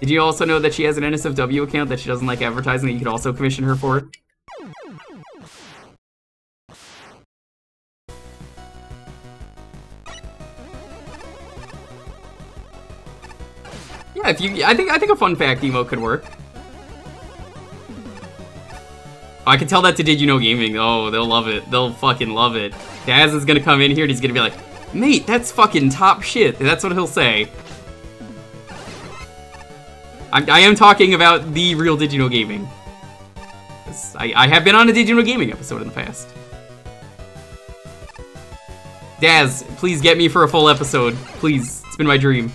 Did you also know that she has an NSFW account that she doesn't like advertising that you could also commission her for? Yeah, if you I think I think a fun fact emote could work. I can tell that to Did You Know Gaming. Oh, they'll love it. They'll fucking love it. Daz is gonna come in here and he's gonna be like, Mate, that's fucking top shit. That's what he'll say. I, I am talking about the real Did You Know Gaming. I, I have been on a Did You Know Gaming episode in the past. Daz, please get me for a full episode. Please, it's been my dream.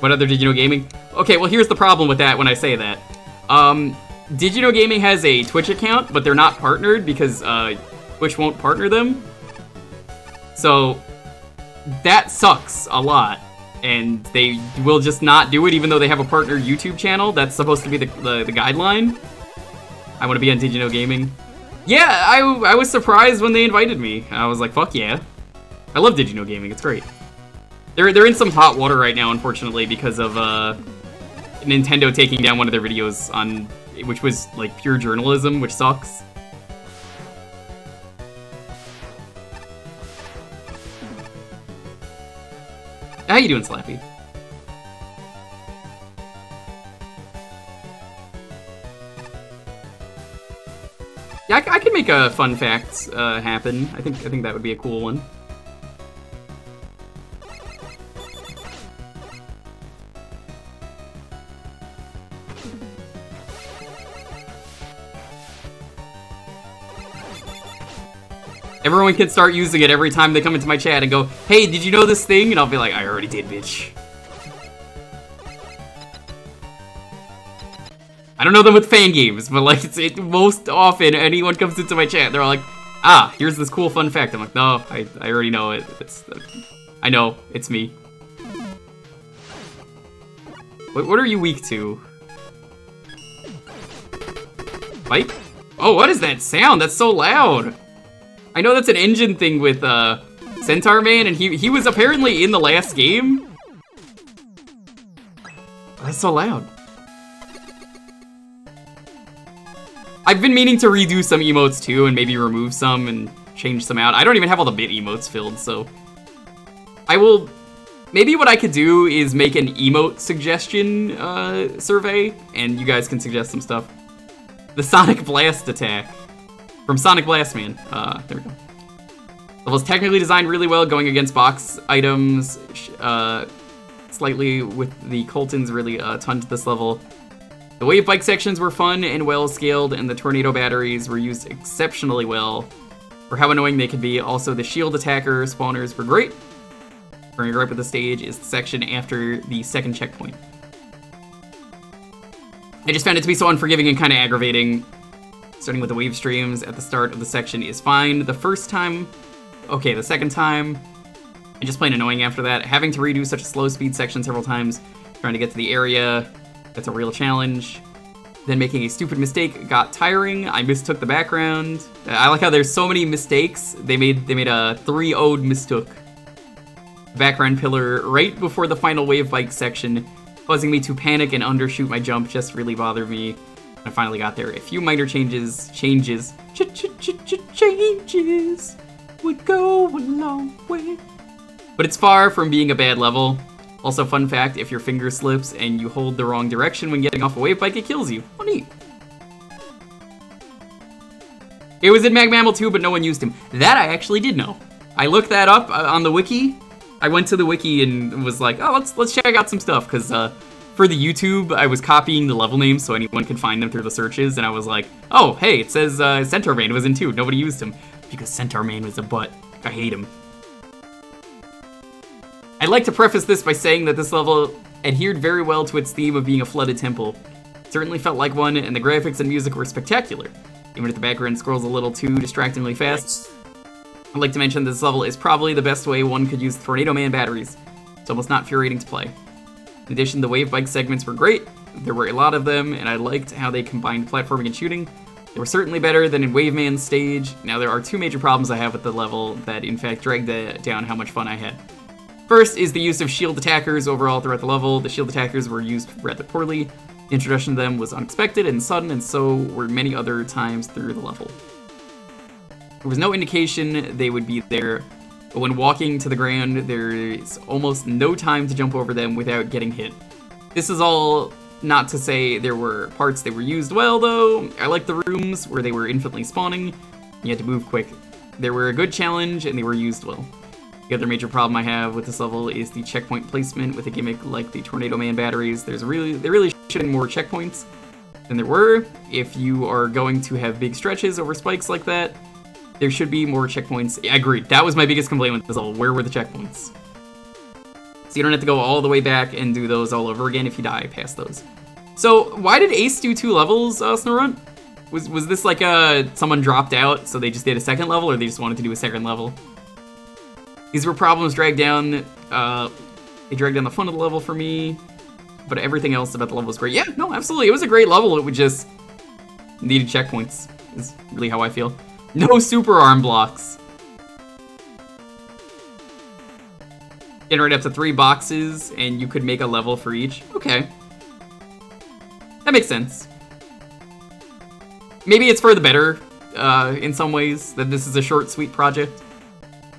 What other Know Gaming? Okay, well here's the problem with that when I say that. Um, Know Gaming has a Twitch account, but they're not partnered because uh, Twitch won't partner them. So that sucks a lot. And they will just not do it even though they have a partner YouTube channel. That's supposed to be the, the, the guideline. I want to be on Know Gaming. Yeah, I, I was surprised when they invited me. I was like, fuck yeah. I love Know Gaming, it's great. They're, they're in some hot water right now, unfortunately, because of uh, Nintendo taking down one of their videos on, which was like pure journalism, which sucks. How you doing, Slappy? Yeah, I, I could make a fun fact uh, happen. I think I think that would be a cool one. Everyone can start using it every time they come into my chat and go, hey, did you know this thing? And I'll be like, I already did, bitch. I don't know them with fan games, but like, it's it, most often anyone comes into my chat, they're all like, ah, here's this cool fun fact. I'm like, no, I, I already know it. It's, I know, it's me. What, what are you weak to? Mike? Oh, what is that sound? That's so loud. I know that's an engine thing with uh, Centaur Man, and he, he was apparently in the last game. That's so loud. I've been meaning to redo some emotes too, and maybe remove some and change some out. I don't even have all the bit emotes filled, so... I will... Maybe what I could do is make an emote suggestion uh, survey, and you guys can suggest some stuff. The Sonic Blast attack. From Sonic Blast Man. Uh, there we go. Level's technically designed really well, going against box items, uh, slightly with the Coltons really a uh, ton to this level. The wave bike sections were fun and well scaled, and the tornado batteries were used exceptionally well for how annoying they could be. Also, the shield attacker spawners were great. Running right with the stage is the section after the second checkpoint. I just found it to be so unforgiving and kind of aggravating starting with the wave streams at the start of the section is fine. The first time, okay, the second time, and just plain annoying after that. Having to redo such a slow speed section several times, trying to get to the area, that's a real challenge. Then making a stupid mistake got tiring. I mistook the background. I like how there's so many mistakes. They made they made a 3 ode mistook. Background pillar right before the final wave bike section, causing me to panic and undershoot my jump just really bothered me. I finally got there. A few minor changes, changes, ch ch ch ch changes would go a long way. But it's far from being a bad level. Also, fun fact, if your finger slips and you hold the wrong direction when getting off a wave bike, it kills you. Oh, neat. It was in MaGMML too, but no one used him. That I actually did know. I looked that up uh, on the wiki. I went to the wiki and was like, oh, let's let's check out some stuff, because uh, for the YouTube, I was copying the level names so anyone could find them through the searches, and I was like, oh, hey, it says uh, Centaur Man was in 2. Nobody used him. Because Centaur Man was a butt. I hate him. I'd like to preface this by saying that this level adhered very well to its theme of being a flooded temple. It certainly felt like one, and the graphics and music were spectacular, even if the background scrolls a little too distractingly fast. I'd like to mention this level is probably the best way one could use Tornado Man batteries. It's almost not infuriating to play. In addition, the wave bike segments were great. There were a lot of them, and I liked how they combined platforming and shooting. They were certainly better than in Wave Man's stage. Now, there are two major problems I have with the level that, in fact, dragged down how much fun I had. First is the use of shield attackers overall throughout the level. The shield attackers were used rather poorly. The introduction to them was unexpected and sudden, and so were many other times through the level. There was no indication they would be there, but when walking to the ground, there's almost no time to jump over them without getting hit. This is all not to say there were parts that were used well, though. I like the rooms where they were infinitely spawning. You had to move quick. They were a good challenge, and they were used well. The other major problem I have with this level is the checkpoint placement with a gimmick like the Tornado Man batteries. There's really, there really should be more checkpoints than there were. If you are going to have big stretches over spikes like that, there should be more checkpoints. I agree. That was my biggest complaint with this level. Where were the checkpoints? So you don't have to go all the way back and do those all over again if you die past those. So why did Ace do two levels, uh, Snorunt? Was was this like a someone dropped out, so they just did a second level, or they just wanted to do a second level? These were problems dragged down. Uh, they dragged down the fun of the level for me, but everything else about the level was great. Yeah, no, absolutely, it was a great level. It would just needed checkpoints. Is really how I feel. No super arm blocks. Generate up to three boxes, and you could make a level for each. Okay. That makes sense. Maybe it's for the better, uh, in some ways, that this is a short, sweet project.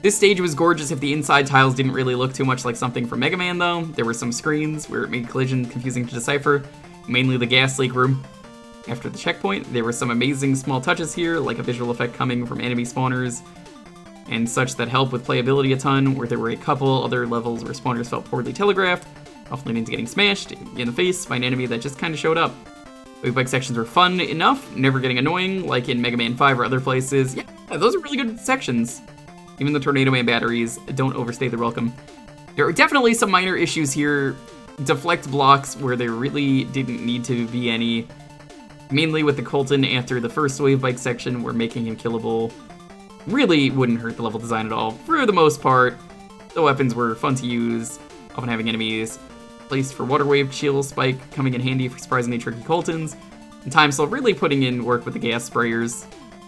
This stage was gorgeous if the inside tiles didn't really look too much like something from Mega Man, though. There were some screens where it made collision confusing to decipher, mainly the gas leak room. After the checkpoint, there were some amazing small touches here, like a visual effect coming from enemy spawners, and such that help with playability a ton, where there were a couple other levels where spawners felt poorly telegraphed, often leading to getting smashed in the face by an enemy that just kind of showed up. Wave bike sections were fun enough, never getting annoying, like in Mega Man 5 or other places. Yeah, those are really good sections. Even the Tornado Man batteries don't overstay their welcome. There are definitely some minor issues here. Deflect blocks where there really didn't need to be any. Mainly with the Colton after the first wave bike section where making him killable really wouldn't hurt the level design at all. For the most part, the weapons were fun to use, often having enemies placed for water wave chill spike coming in handy for surprisingly tricky Coltons, and Time still really putting in work with the gas sprayers.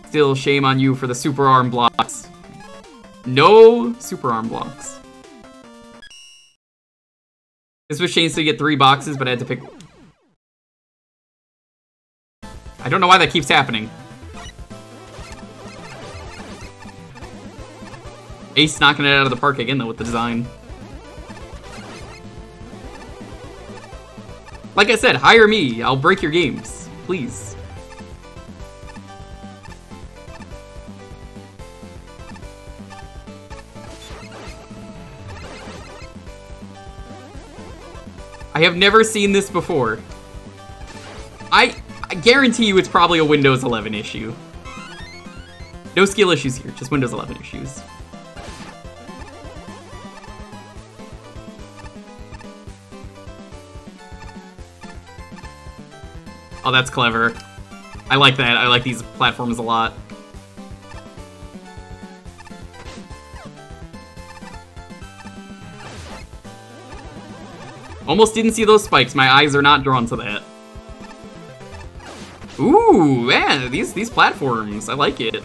Still, shame on you for the super arm blocks. No super arm blocks. This was changed to get three boxes, but I had to pick... I don't know why that keeps happening. Ace knocking it out of the park again, though, with the design. Like I said, hire me. I'll break your games. Please. I have never seen this before. I, I guarantee you it's probably a Windows 11 issue. No skill issues here, just Windows 11 issues. Oh, that's clever. I like that. I like these platforms a lot. Almost didn't see those spikes. My eyes are not drawn to that. Ooh, man, these these platforms. I like it.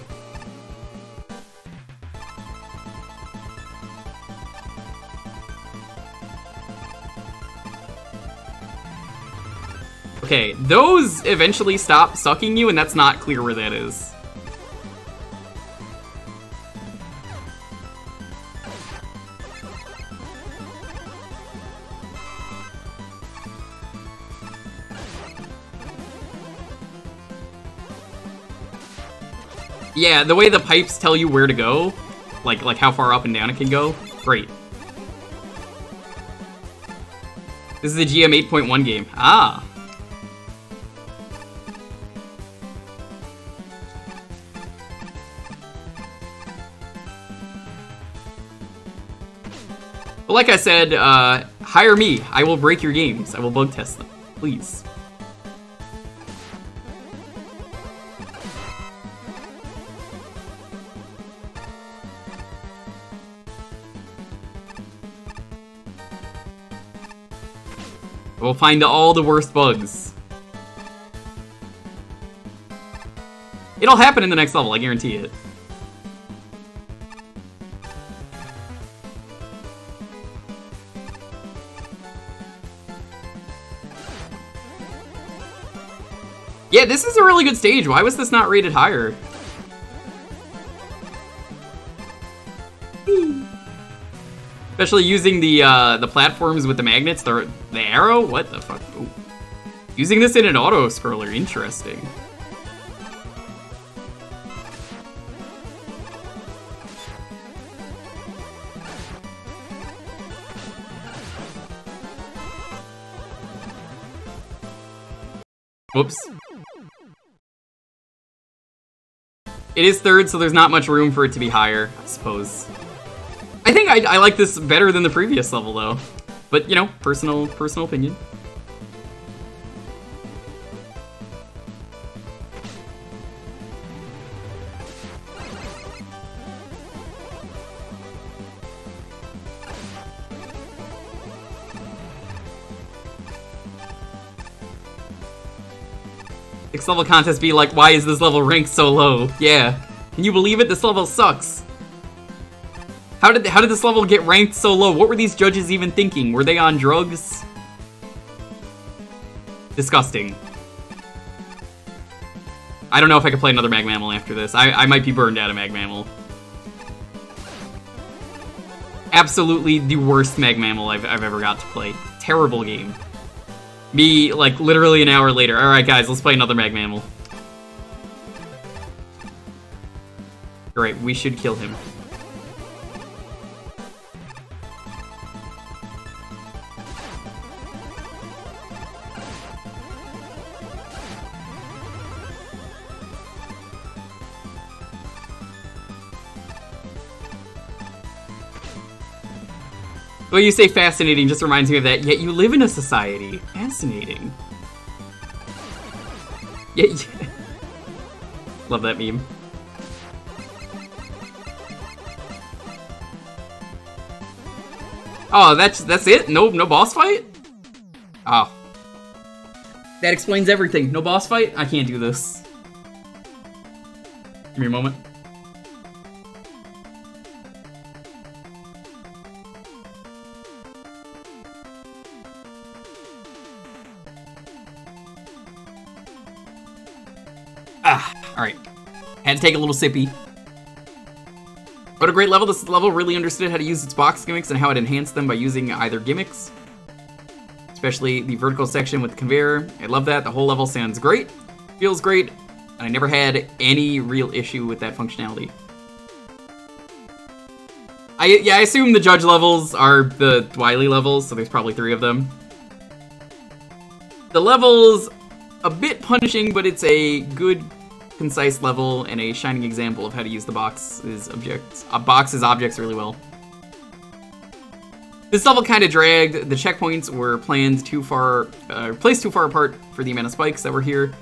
Okay, those eventually stop sucking you, and that's not clear where that is. Yeah, the way the pipes tell you where to go, like like how far up and down it can go, great. This is a GM 8.1 game. Ah. But like I said, uh, hire me. I will break your games. I will bug test them. Please. We'll find all the worst bugs. It'll happen in the next level, I guarantee it. Yeah, this is a really good stage. Why was this not rated higher? Especially using the uh, the platforms with the magnets, the, the arrow? What the fuck? Ooh. Using this in an auto scroller, interesting. Whoops. It is third, so there's not much room for it to be higher, I suppose. I think I, I like this better than the previous level, though. But, you know, personal personal opinion. Next level contest be like, why is this level ranked so low? Yeah. Can you believe it? This level sucks. How did how did this level get ranked so low? What were these judges even thinking? Were they on drugs? Disgusting. I don't know if I could play another Mag after this. I, I might be burned out of Mag Absolutely the worst Mag I've, I've ever got to play. Terrible game. Me, like, literally an hour later. Alright, guys, let's play another Mag Mammal. Alright, we should kill him. When you say fascinating just reminds me of that, yet you live in a society. Fascinating. Yeah, yeah. (laughs) Love that meme. Oh, that's that's it? No no boss fight? Oh. That explains everything. No boss fight? I can't do this. Give me a moment. Had to take a little sippy. What a great level. This level really understood how to use its box gimmicks and how it enhanced them by using either gimmicks. Especially the vertical section with the conveyor. I love that. The whole level sounds great, feels great, and I never had any real issue with that functionality. I Yeah, I assume the judge levels are the Wily levels, so there's probably three of them. The level's a bit punishing, but it's a good concise level and a shining example of how to use the box's objects, uh, box's objects really well. This level kind of dragged. The checkpoints were planned too far, uh, placed too far apart for the amount of spikes that were here.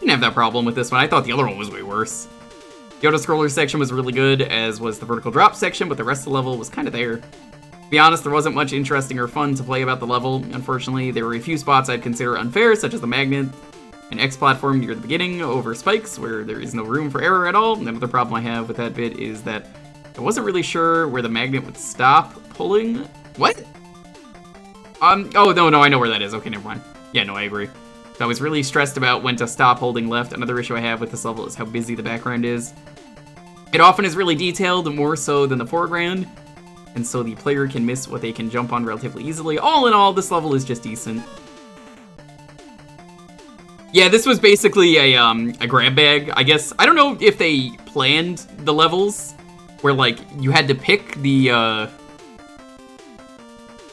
Didn't have that problem with this one. I thought the other one was way worse. The auto scroller section was really good, as was the vertical drop section, but the rest of the level was kind of there. To be honest, there wasn't much interesting or fun to play about the level. Unfortunately, there were a few spots I'd consider unfair, such as the magnet an X platform near the beginning over spikes where there is no room for error at all. Another problem I have with that bit is that I wasn't really sure where the magnet would stop pulling. What? Um, oh, no, no, I know where that is. Okay, never mind. Yeah, no, I agree. So I was really stressed about when to stop holding left. Another issue I have with this level is how busy the background is. It often is really detailed, more so than the foreground, and so the player can miss what they can jump on relatively easily. All in all, this level is just decent. Yeah, this was basically a um a grab bag. I guess I don't know if they planned the levels where like you had to pick the uh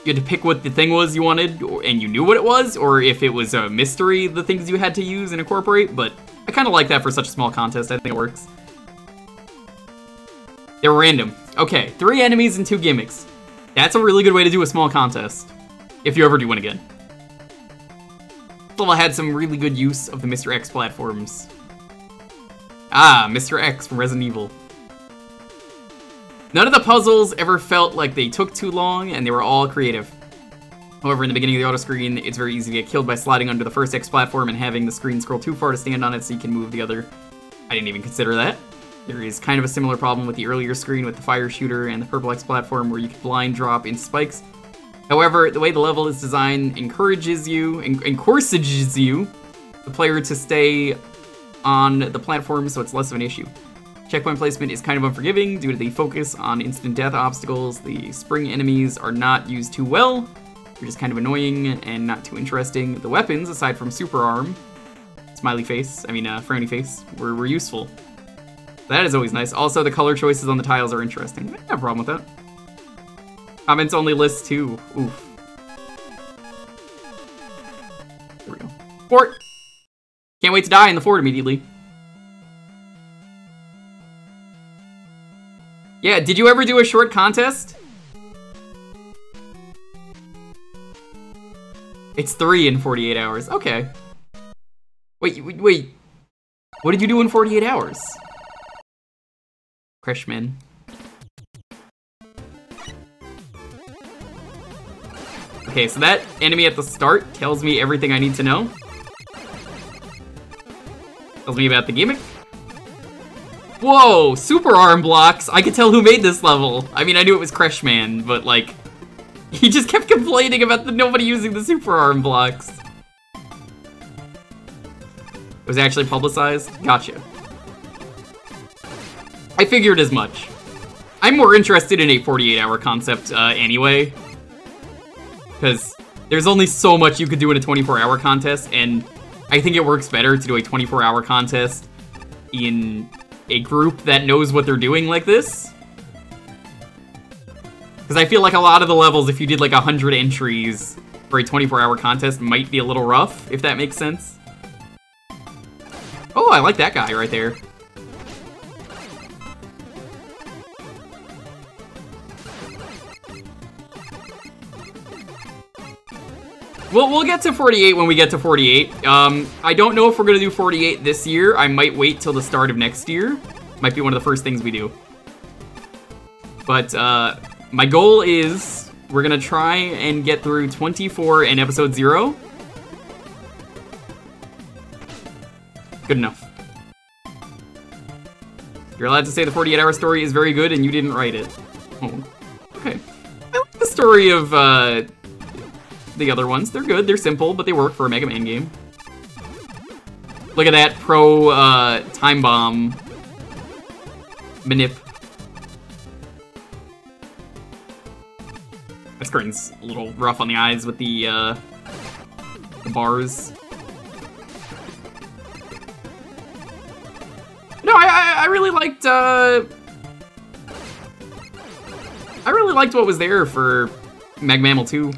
you had to pick what the thing was you wanted and you knew what it was or if it was a mystery the things you had to use and incorporate, but I kind of like that for such a small contest. I think it works. They're random. Okay, three enemies and two gimmicks. That's a really good way to do a small contest. If you ever do one again level had some really good use of the Mr. X platforms. Ah, Mr. X from Resident Evil. None of the puzzles ever felt like they took too long, and they were all creative. However, in the beginning of the auto screen, it's very easy to get killed by sliding under the first X platform and having the screen scroll too far to stand on it so you can move the other. I didn't even consider that. There is kind of a similar problem with the earlier screen with the fire shooter and the purple X platform where you can blind drop in spikes However, the way the level is designed encourages you, and encourages you, the player to stay on the platform so it's less of an issue. Checkpoint placement is kind of unforgiving due to the focus on instant death obstacles. The spring enemies are not used too well, which is kind of annoying and not too interesting. The weapons, aside from Super Arm, smiley face, I mean, uh, frowny face, were, were useful. That is always nice. Also, the color choices on the tiles are interesting. No problem with that. Um, Comments only list two. Oof. There we go. Fort! Can't wait to die in the fort immediately. Yeah, did you ever do a short contest? It's three in 48 hours. Okay. Wait, wait, wait. What did you do in 48 hours? Crashman. Okay, so that enemy at the start tells me everything I need to know. Tells me about the gimmick. Whoa, super arm blocks. I could tell who made this level. I mean, I knew it was Crashman, but like, (laughs) he just kept complaining about the nobody using the super arm blocks. It was actually publicized? Gotcha. I figured as much. I'm more interested in a 48 hour concept uh, anyway. Because there's only so much you could do in a 24 hour contest, and I think it works better to do a 24 hour contest in a group that knows what they're doing like this. Because I feel like a lot of the levels, if you did like 100 entries for a 24-hour contest, might be a little rough, if that makes sense. Oh, I like that guy right there. We'll, we'll get to 48 when we get to 48. Um, I don't know if we're going to do 48 this year. I might wait till the start of next year. Might be one of the first things we do. But uh, my goal is we're going to try and get through 24 in episode 0. Good enough. You're allowed to say the 48 hour story is very good and you didn't write it. Oh, okay. I like the story of uh, the other ones. They're good, they're simple, but they work for a Mega Man game. Look at that pro uh, time bomb manip. That screen's a little rough on the eyes with the, uh, the bars. No, I, I, I really liked, uh... I really liked what was there for Mag Mammal 2.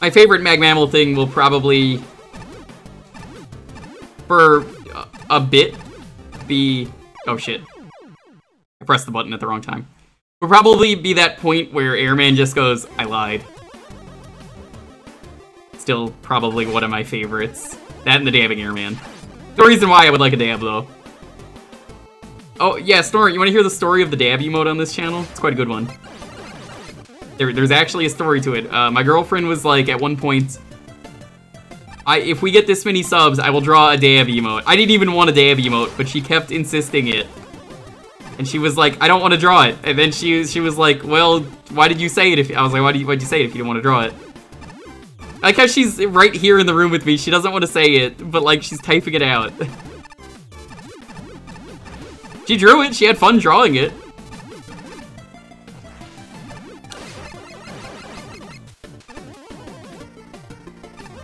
My favorite Mag Mammal thing will probably, for a bit, be... Oh shit. I pressed the button at the wrong time. Will probably be that point where Airman just goes, I lied. Still probably one of my favorites. That and the dabbing Airman. The reason why I would like a dab, though. Oh, yeah, Snort, you want to hear the story of the dab emote on this channel? It's quite a good one. There, there's actually a story to it. Uh, my girlfriend was like, at one point, I, if we get this many subs, I will draw a dab emote. I didn't even want a dab emote, but she kept insisting it. And she was like, I don't want to draw it. And then she, she was like, well, why did you say it if... I was like, why did you, why'd you say it if you didn't want to draw it? I like how she's right here in the room with me. She doesn't want to say it, but like, she's typing it out. (laughs) she drew it. She had fun drawing it.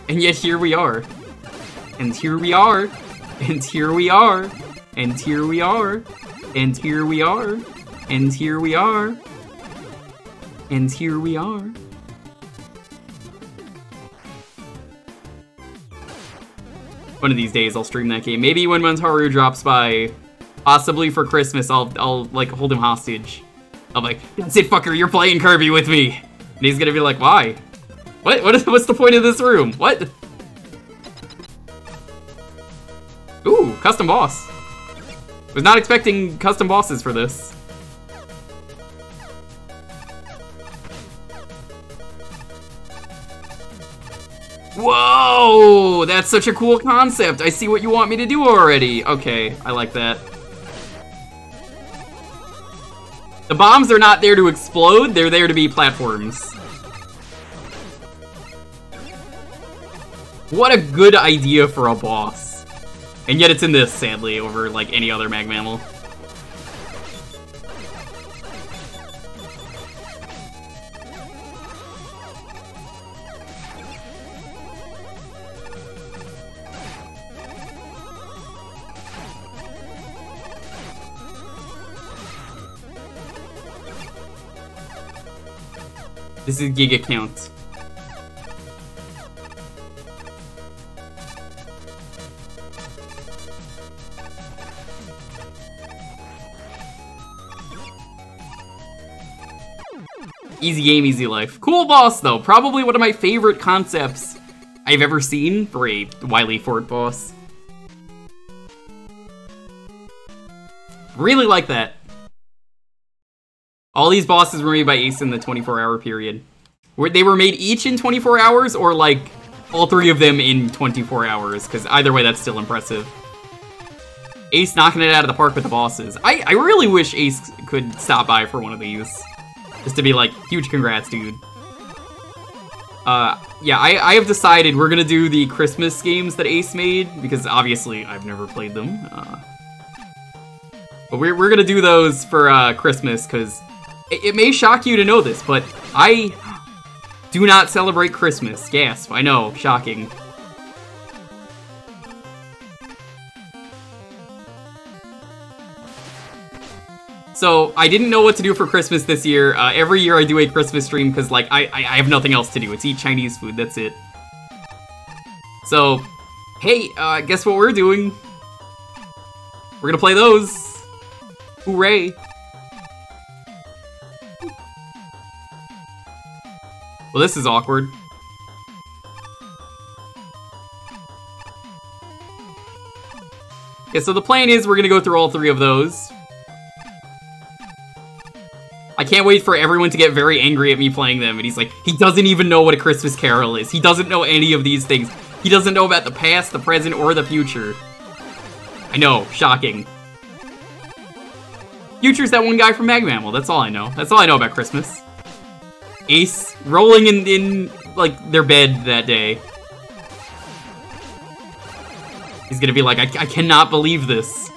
And yet here we are. And here we are. And here we are. And here we are. And here we are. And here we are. And here we are. One of these days I'll stream that game. Maybe when Montaru drops by, possibly for Christmas, I'll I'll like hold him hostage. I'm like, that's it, fucker, you're playing Kirby with me. And he's gonna be like, why? What? What is, what's the point of this room? What? Ooh, custom boss. Was not expecting custom bosses for this. Whoa! That's such a cool concept. I see what you want me to do already. Okay, I like that. The bombs are not there to explode, they're there to be platforms. What a good idea for a boss. And yet it's in this, sadly, over like any other mag mammal. This is Giga Count. Easy game, easy life. Cool boss, though. Probably one of my favorite concepts I've ever seen for a Wily Fort boss. Really like that. All these bosses were made by Ace in the 24-hour period. Were they were made each in 24 hours, or like all three of them in 24 hours? Because either way, that's still impressive. Ace knocking it out of the park with the bosses. I, I really wish Ace could stop by for one of these. Just to be like, huge congrats, dude. Uh, yeah, I, I have decided we're gonna do the Christmas games that Ace made, because obviously I've never played them. Uh, but we're, we're gonna do those for uh, Christmas, because it, it may shock you to know this, but I do not celebrate Christmas. Gasp, I know, shocking. So I didn't know what to do for Christmas this year. Uh, every year I do a Christmas stream because like I, I, have nothing else to do. It's eat Chinese food. That's it. So, hey, uh, guess what we're doing? We're gonna play those. Hooray! Well, this is awkward. Okay, so the plan is we're gonna go through all three of those. I can't wait for everyone to get very angry at me playing them, and he's like, he doesn't even know what a Christmas Carol is. He doesn't know any of these things. He doesn't know about the past, the present, or the future. I know, shocking. Future's that one guy from Mag that's all I know. That's all I know about Christmas. Ace rolling in, in like, their bed that day. He's gonna be like, I, I cannot believe this.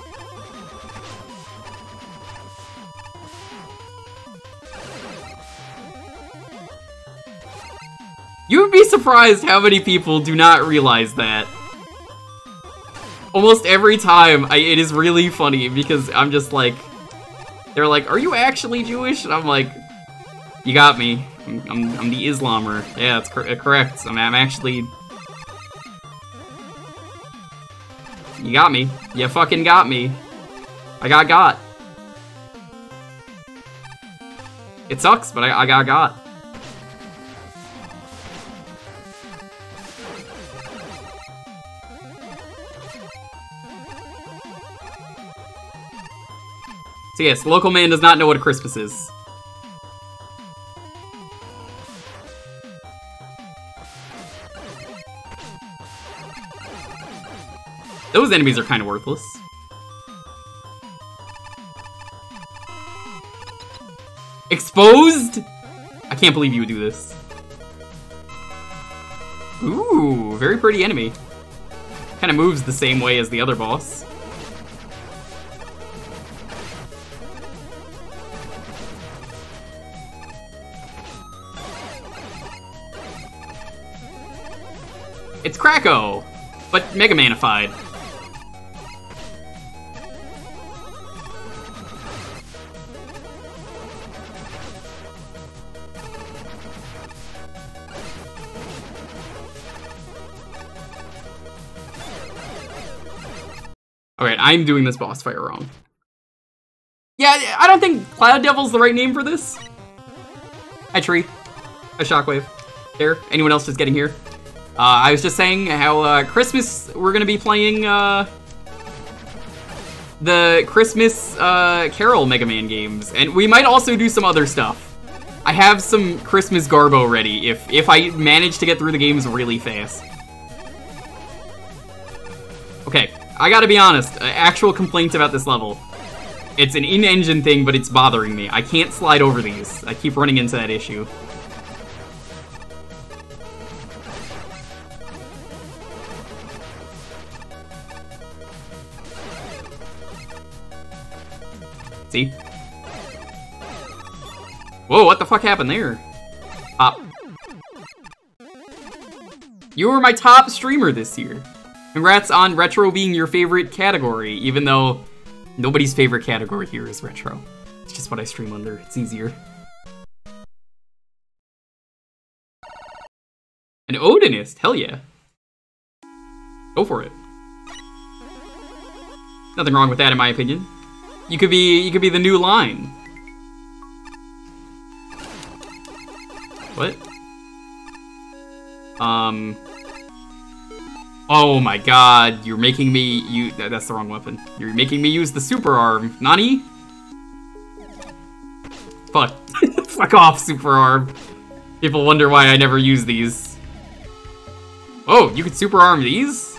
Surprised how many people do not realize that. Almost every time, I, it is really funny because I'm just like, they're like, are you actually Jewish? And I'm like, you got me. I'm, I'm, I'm the Islamer. Yeah, that's cor correct. I'm, I'm actually... You got me. You fucking got me. I got got. It sucks, but I, I got got. So yes, local man does not know what a Christmas is. Those enemies are kind of worthless. Exposed? I can't believe you would do this. Ooh, very pretty enemy. Kind of moves the same way as the other boss. It's Kracko, but Mega Manified. Alright, I'm doing this boss fight wrong. Yeah, I don't think Cloud Devil's the right name for this. Hi, Tree. A Shockwave. There. Anyone else just getting here? Uh, I was just saying how uh, Christmas we're gonna be playing uh, the Christmas Carol Mega Man games, and we might also do some other stuff. I have some Christmas Garbo ready if if I manage to get through the games really fast. Okay, I gotta be honest. Actual complaints about this level. It's an in-engine thing, but it's bothering me. I can't slide over these. I keep running into that issue. See? Whoa, what the fuck happened there? Pop. You were my top streamer this year. Congrats on retro being your favorite category, even though nobody's favorite category here is retro. It's just what I stream under. It's easier. An Odinist? Hell yeah. Go for it. Nothing wrong with that in my opinion. You could be you could be the new line. What? Um Oh my god, you're making me you that, that's the wrong weapon. You're making me use the super arm. Nani? Fuck. (laughs) Fuck off, super arm. People wonder why I never use these. Oh, you could super arm these?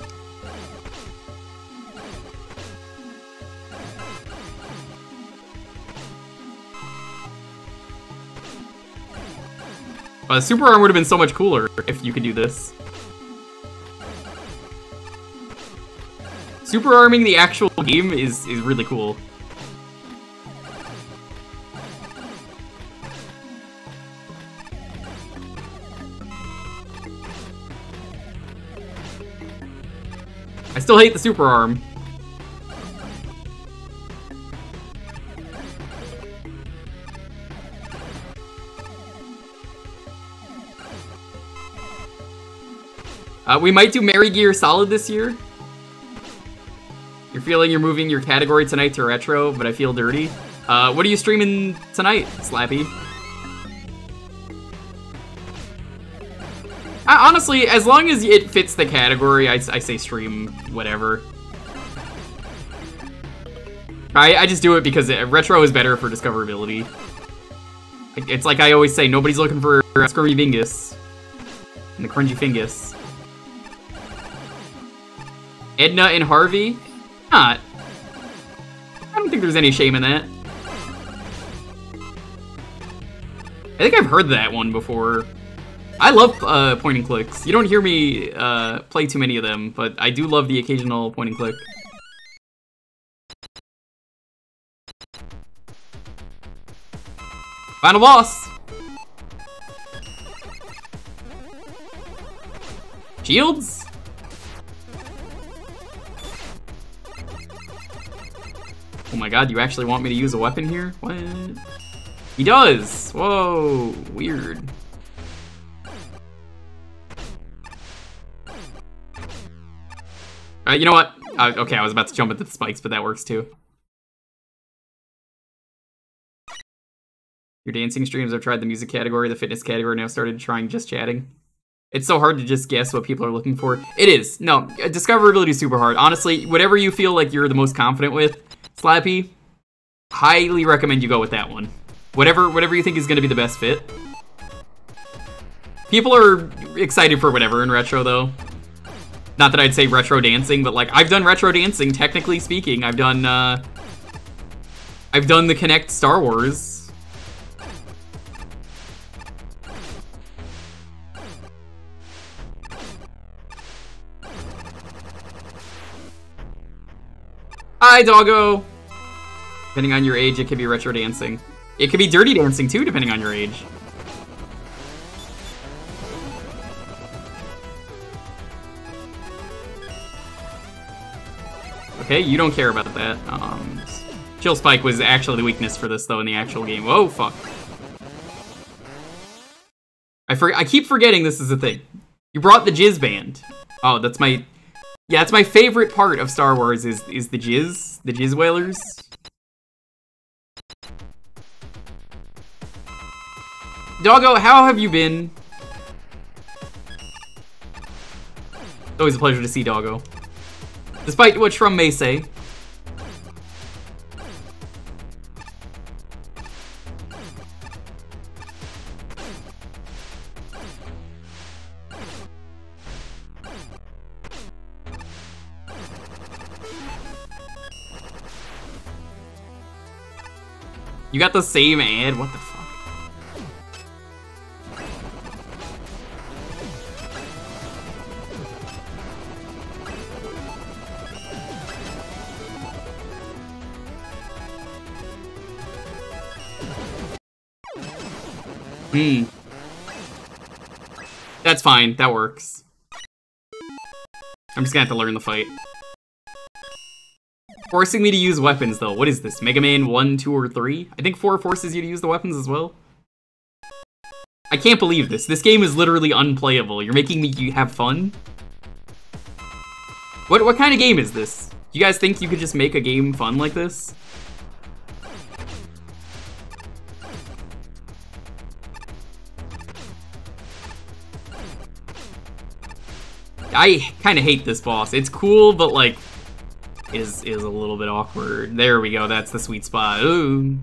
Uh, super arm would have been so much cooler if you could do this. Super arming the actual game is, is really cool. I still hate the super arm. Uh, we might do Mary Gear Solid this year. You're feeling you're moving your category tonight to retro, but I feel dirty. Uh, what are you streaming tonight, Slappy? I, honestly, as long as it fits the category, I, I say stream whatever. I, I just do it because it, retro is better for discoverability. It's like I always say, nobody's looking for Scrummy Bingus. And the cringy Fingus. Edna and Harvey? Not. I don't think there's any shame in that. I think I've heard that one before. I love uh, point and clicks. You don't hear me uh, play too many of them, but I do love the occasional point and click. Final boss! Shields? Oh my god, you actually want me to use a weapon here? What? He does! Whoa, weird. Uh, you know what? Uh, okay, I was about to jump into the spikes, but that works too. Your dancing streams, I've tried the music category, the fitness category, now started trying just chatting. It's so hard to just guess what people are looking for. It is. No, discoverability is super hard. Honestly, whatever you feel like you're the most confident with, Slappy, highly recommend you go with that one. Whatever, whatever you think is going to be the best fit. People are excited for whatever in retro, though. Not that I'd say retro dancing, but like I've done retro dancing. Technically speaking, I've done. Uh, I've done the Kinect Star Wars. Hi, doggo. Depending on your age, it could be retro dancing. It could be dirty dancing too, depending on your age. Okay, you don't care about that. Um, Chill Spike was actually the weakness for this, though, in the actual game. Whoa, fuck. I for I keep forgetting this is a thing. You brought the Jizz Band. Oh, that's my... Yeah, it's my favorite part of Star Wars is, is the Jizz. The Jizz Whalers. Doggo, how have you been? Always a pleasure to see Doggo. Despite what Shrum may say. You got the same ad? What the fuck? Hmm. That's fine. That works. I'm just gonna have to learn the fight. Forcing me to use weapons, though. What is this? Mega Man 1, 2, or 3? I think 4 forces you to use the weapons as well. I can't believe this. This game is literally unplayable. You're making me have fun? What, what kind of game is this? You guys think you could just make a game fun like this? I kind of hate this boss. It's cool, but like, is is a little bit awkward. There we go. That's the sweet spot. Ooh.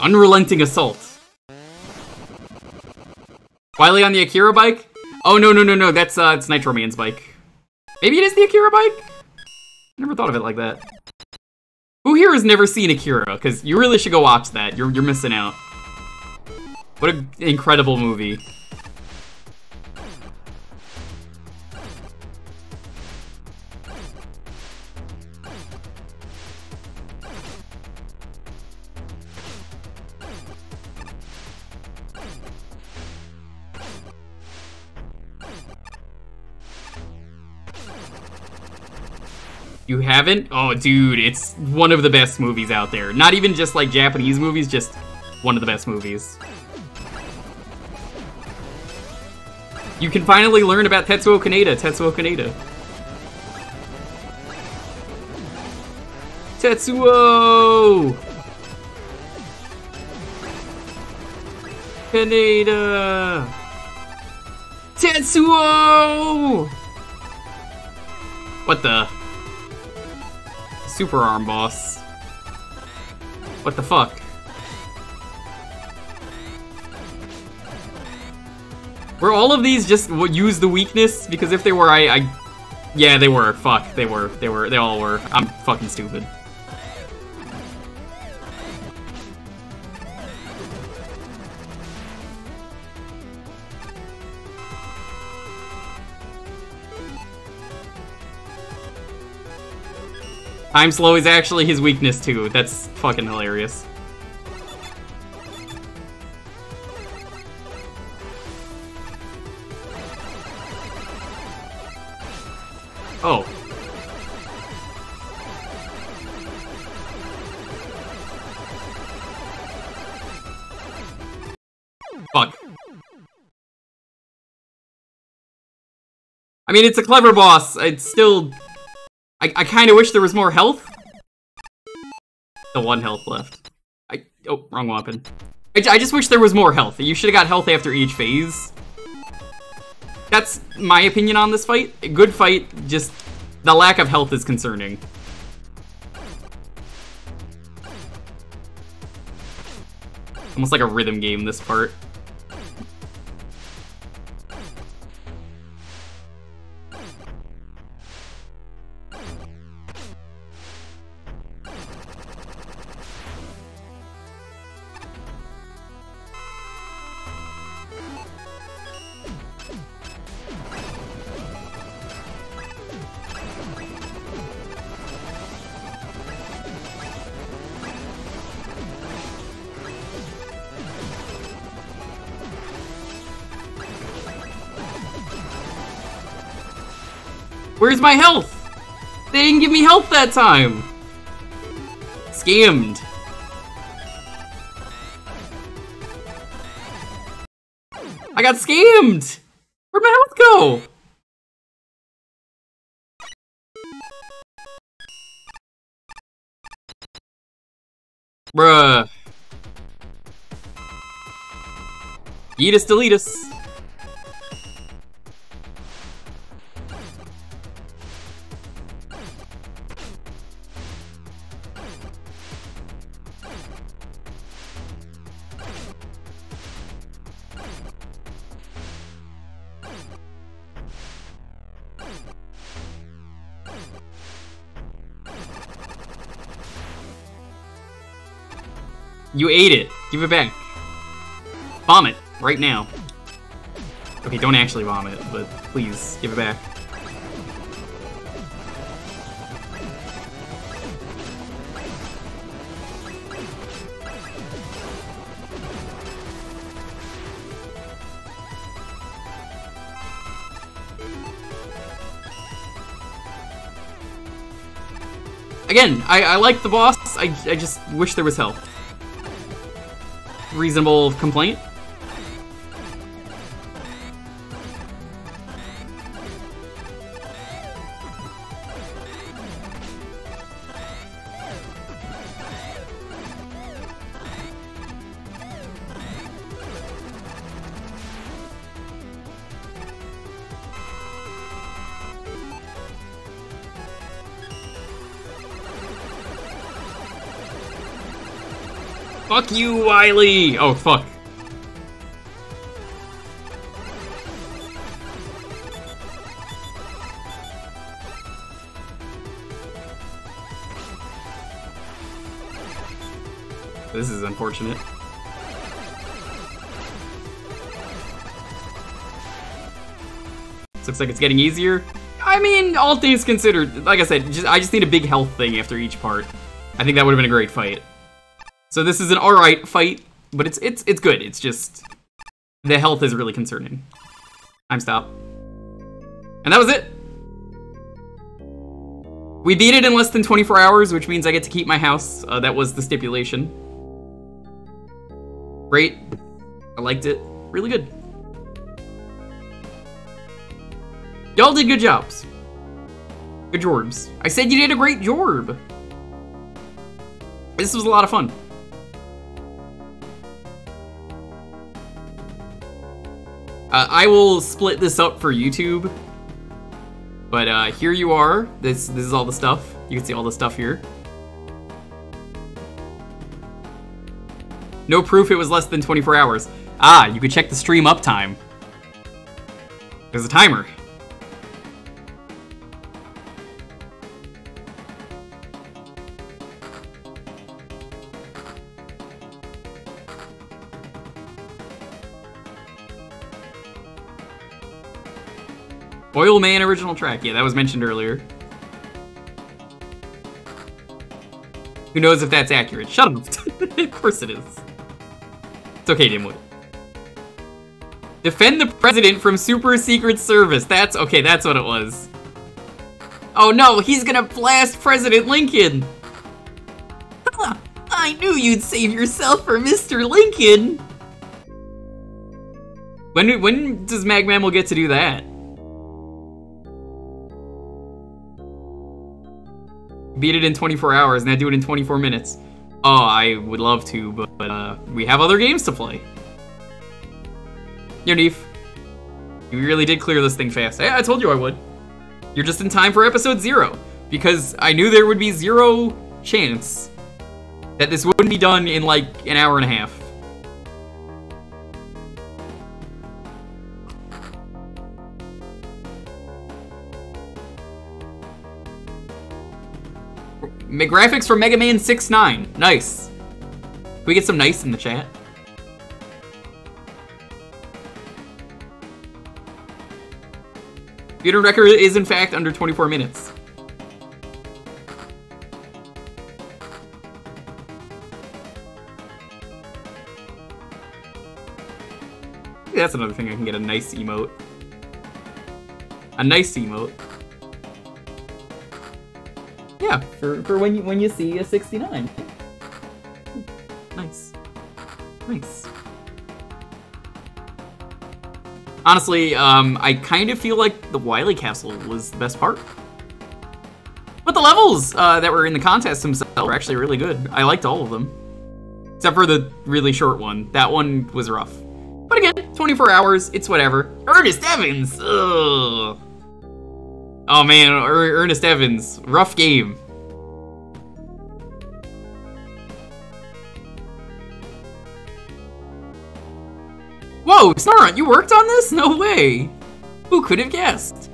Unrelenting assault. Wily on the Akira bike? Oh, no, no, no, no, that's, uh, it's Nitro Man's bike. Maybe it is the Akira bike? Never thought of it like that. Who here has never seen Akira? Because you really should go watch that. You're, you're missing out. What an incredible movie. You haven't? Oh, dude, it's one of the best movies out there. Not even just like Japanese movies, just one of the best movies. You can finally learn about Tetsuo Kaneda, Tetsuo Kaneda. Tetsuo! Kaneda! Tetsuo! What the? Super Arm Boss. What the fuck? Were all of these just use the weakness? Because if they were, I, I... Yeah, they were. Fuck. They were. They were. They all were. I'm fucking stupid. Time slow is actually his weakness too. That's fucking hilarious. Oh. Fuck. I mean, it's a clever boss. It's still I, I kind of wish there was more health. The one health left. I Oh, wrong weapon. I, I just wish there was more health. You should have got health after each phase. That's my opinion on this fight. A good fight, just the lack of health is concerning. Almost like a rhythm game, this part. My health? They didn't give me health that time. Scammed. I got scammed! Where'd my health go? Bruh. Eat us, delete us. Give it back. Vomit. Right now. Okay, don't actually vomit, but please, give it back. Again, I, I like the boss, I, I just wish there was help. Reasonable complaint? Wily! Oh, fuck. This is unfortunate. This looks like it's getting easier. I mean, all things considered, like I said, just, I just need a big health thing after each part. I think that would have been a great fight. So this is an alright fight, but it's it's it's good. It's just the health is really concerning. Time stop. And that was it. We beat it in less than 24 hours, which means I get to keep my house. Uh, that was the stipulation. Great. I liked it. Really good. Y'all did good jobs. Good jorbs. I said you did a great jorb. This was a lot of fun. Uh, I will split this up for YouTube. But uh, here you are. This this is all the stuff. You can see all the stuff here. No proof it was less than 24 hours. Ah, you could check the stream uptime. There's a timer. Oil Man original track. Yeah, that was mentioned earlier. Who knows if that's accurate? Shut up. (laughs) of course it is. It's okay, Dimwit. Defend the president from super secret service. That's okay, that's what it was. Oh no, he's gonna blast President Lincoln. I knew you'd save yourself for Mr. Lincoln. When when does MagMammal get to do that? Beat it in 24 hours, and I do it in 24 minutes. Oh, I would love to, but, but uh, we have other games to play. Yo, Neef. You really did clear this thing fast. I, I told you I would. You're just in time for episode zero, because I knew there would be zero chance that this wouldn't be done in like an hour and a half. Graphics for Mega Man 6-9. Nice. Can we get some nice in the chat? Computer record is in fact under 24 minutes. That's another thing I can get a nice emote. A nice emote. For, for when you when you see a 69. Nice. Nice. Honestly, um, I kind of feel like the Wily Castle was the best part. But the levels uh, that were in the contest themselves were actually really good. I liked all of them. Except for the really short one. That one was rough. But again, 24 hours, it's whatever. Ernest Evans! Ugh. Oh man, er Ernest Evans, rough game. Whoa, Snorunt, you worked on this? No way! Who could have guessed?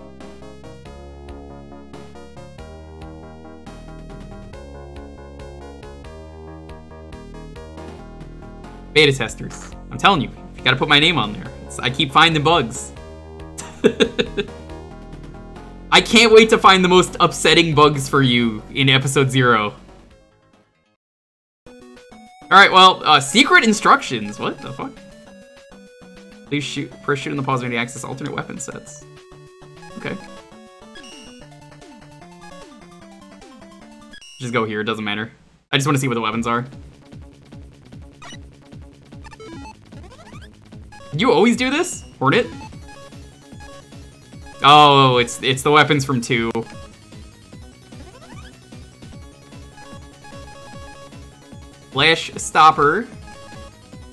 Beta testers. I'm telling you, you gotta put my name on there. It's- I keep finding bugs. (laughs) I can't wait to find the most upsetting bugs for you in episode zero. Alright, well, uh, secret instructions. What the fuck? Please shoot, press shoot in the pause menu to access alternate weapon sets. Okay. Just go here, it doesn't matter. I just want to see what the weapons are. You always do this? Hornet? Oh, it's it's the weapons from 2. Flash Stopper,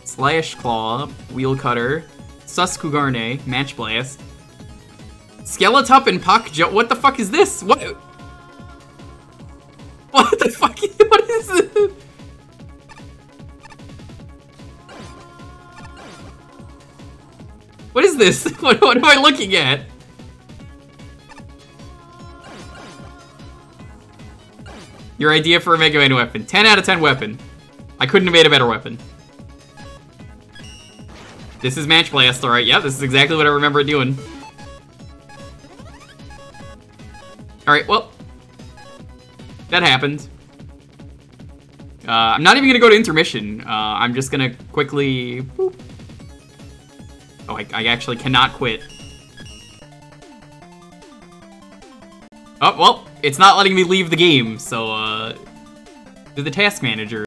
Slash Claw, Wheel Cutter, Suskugarne, Match Blast, Skeletup and Puck What the fuck is this? What? What the fuck? (laughs) What is this? What is this? (laughs) What, what am I looking at? Your idea for a Mega Man weapon. 10 out of 10 weapon. I couldn't have made a better weapon. This is Match Blast, alright. Yeah, this is exactly what I remember doing. Alright, well. That happened. Uh, I'm not even gonna go to intermission. Uh, I'm just gonna quickly... Boop. Oh, I, I actually cannot quit. Oh, well, it's not letting me leave the game, so, uh... Do the task manager.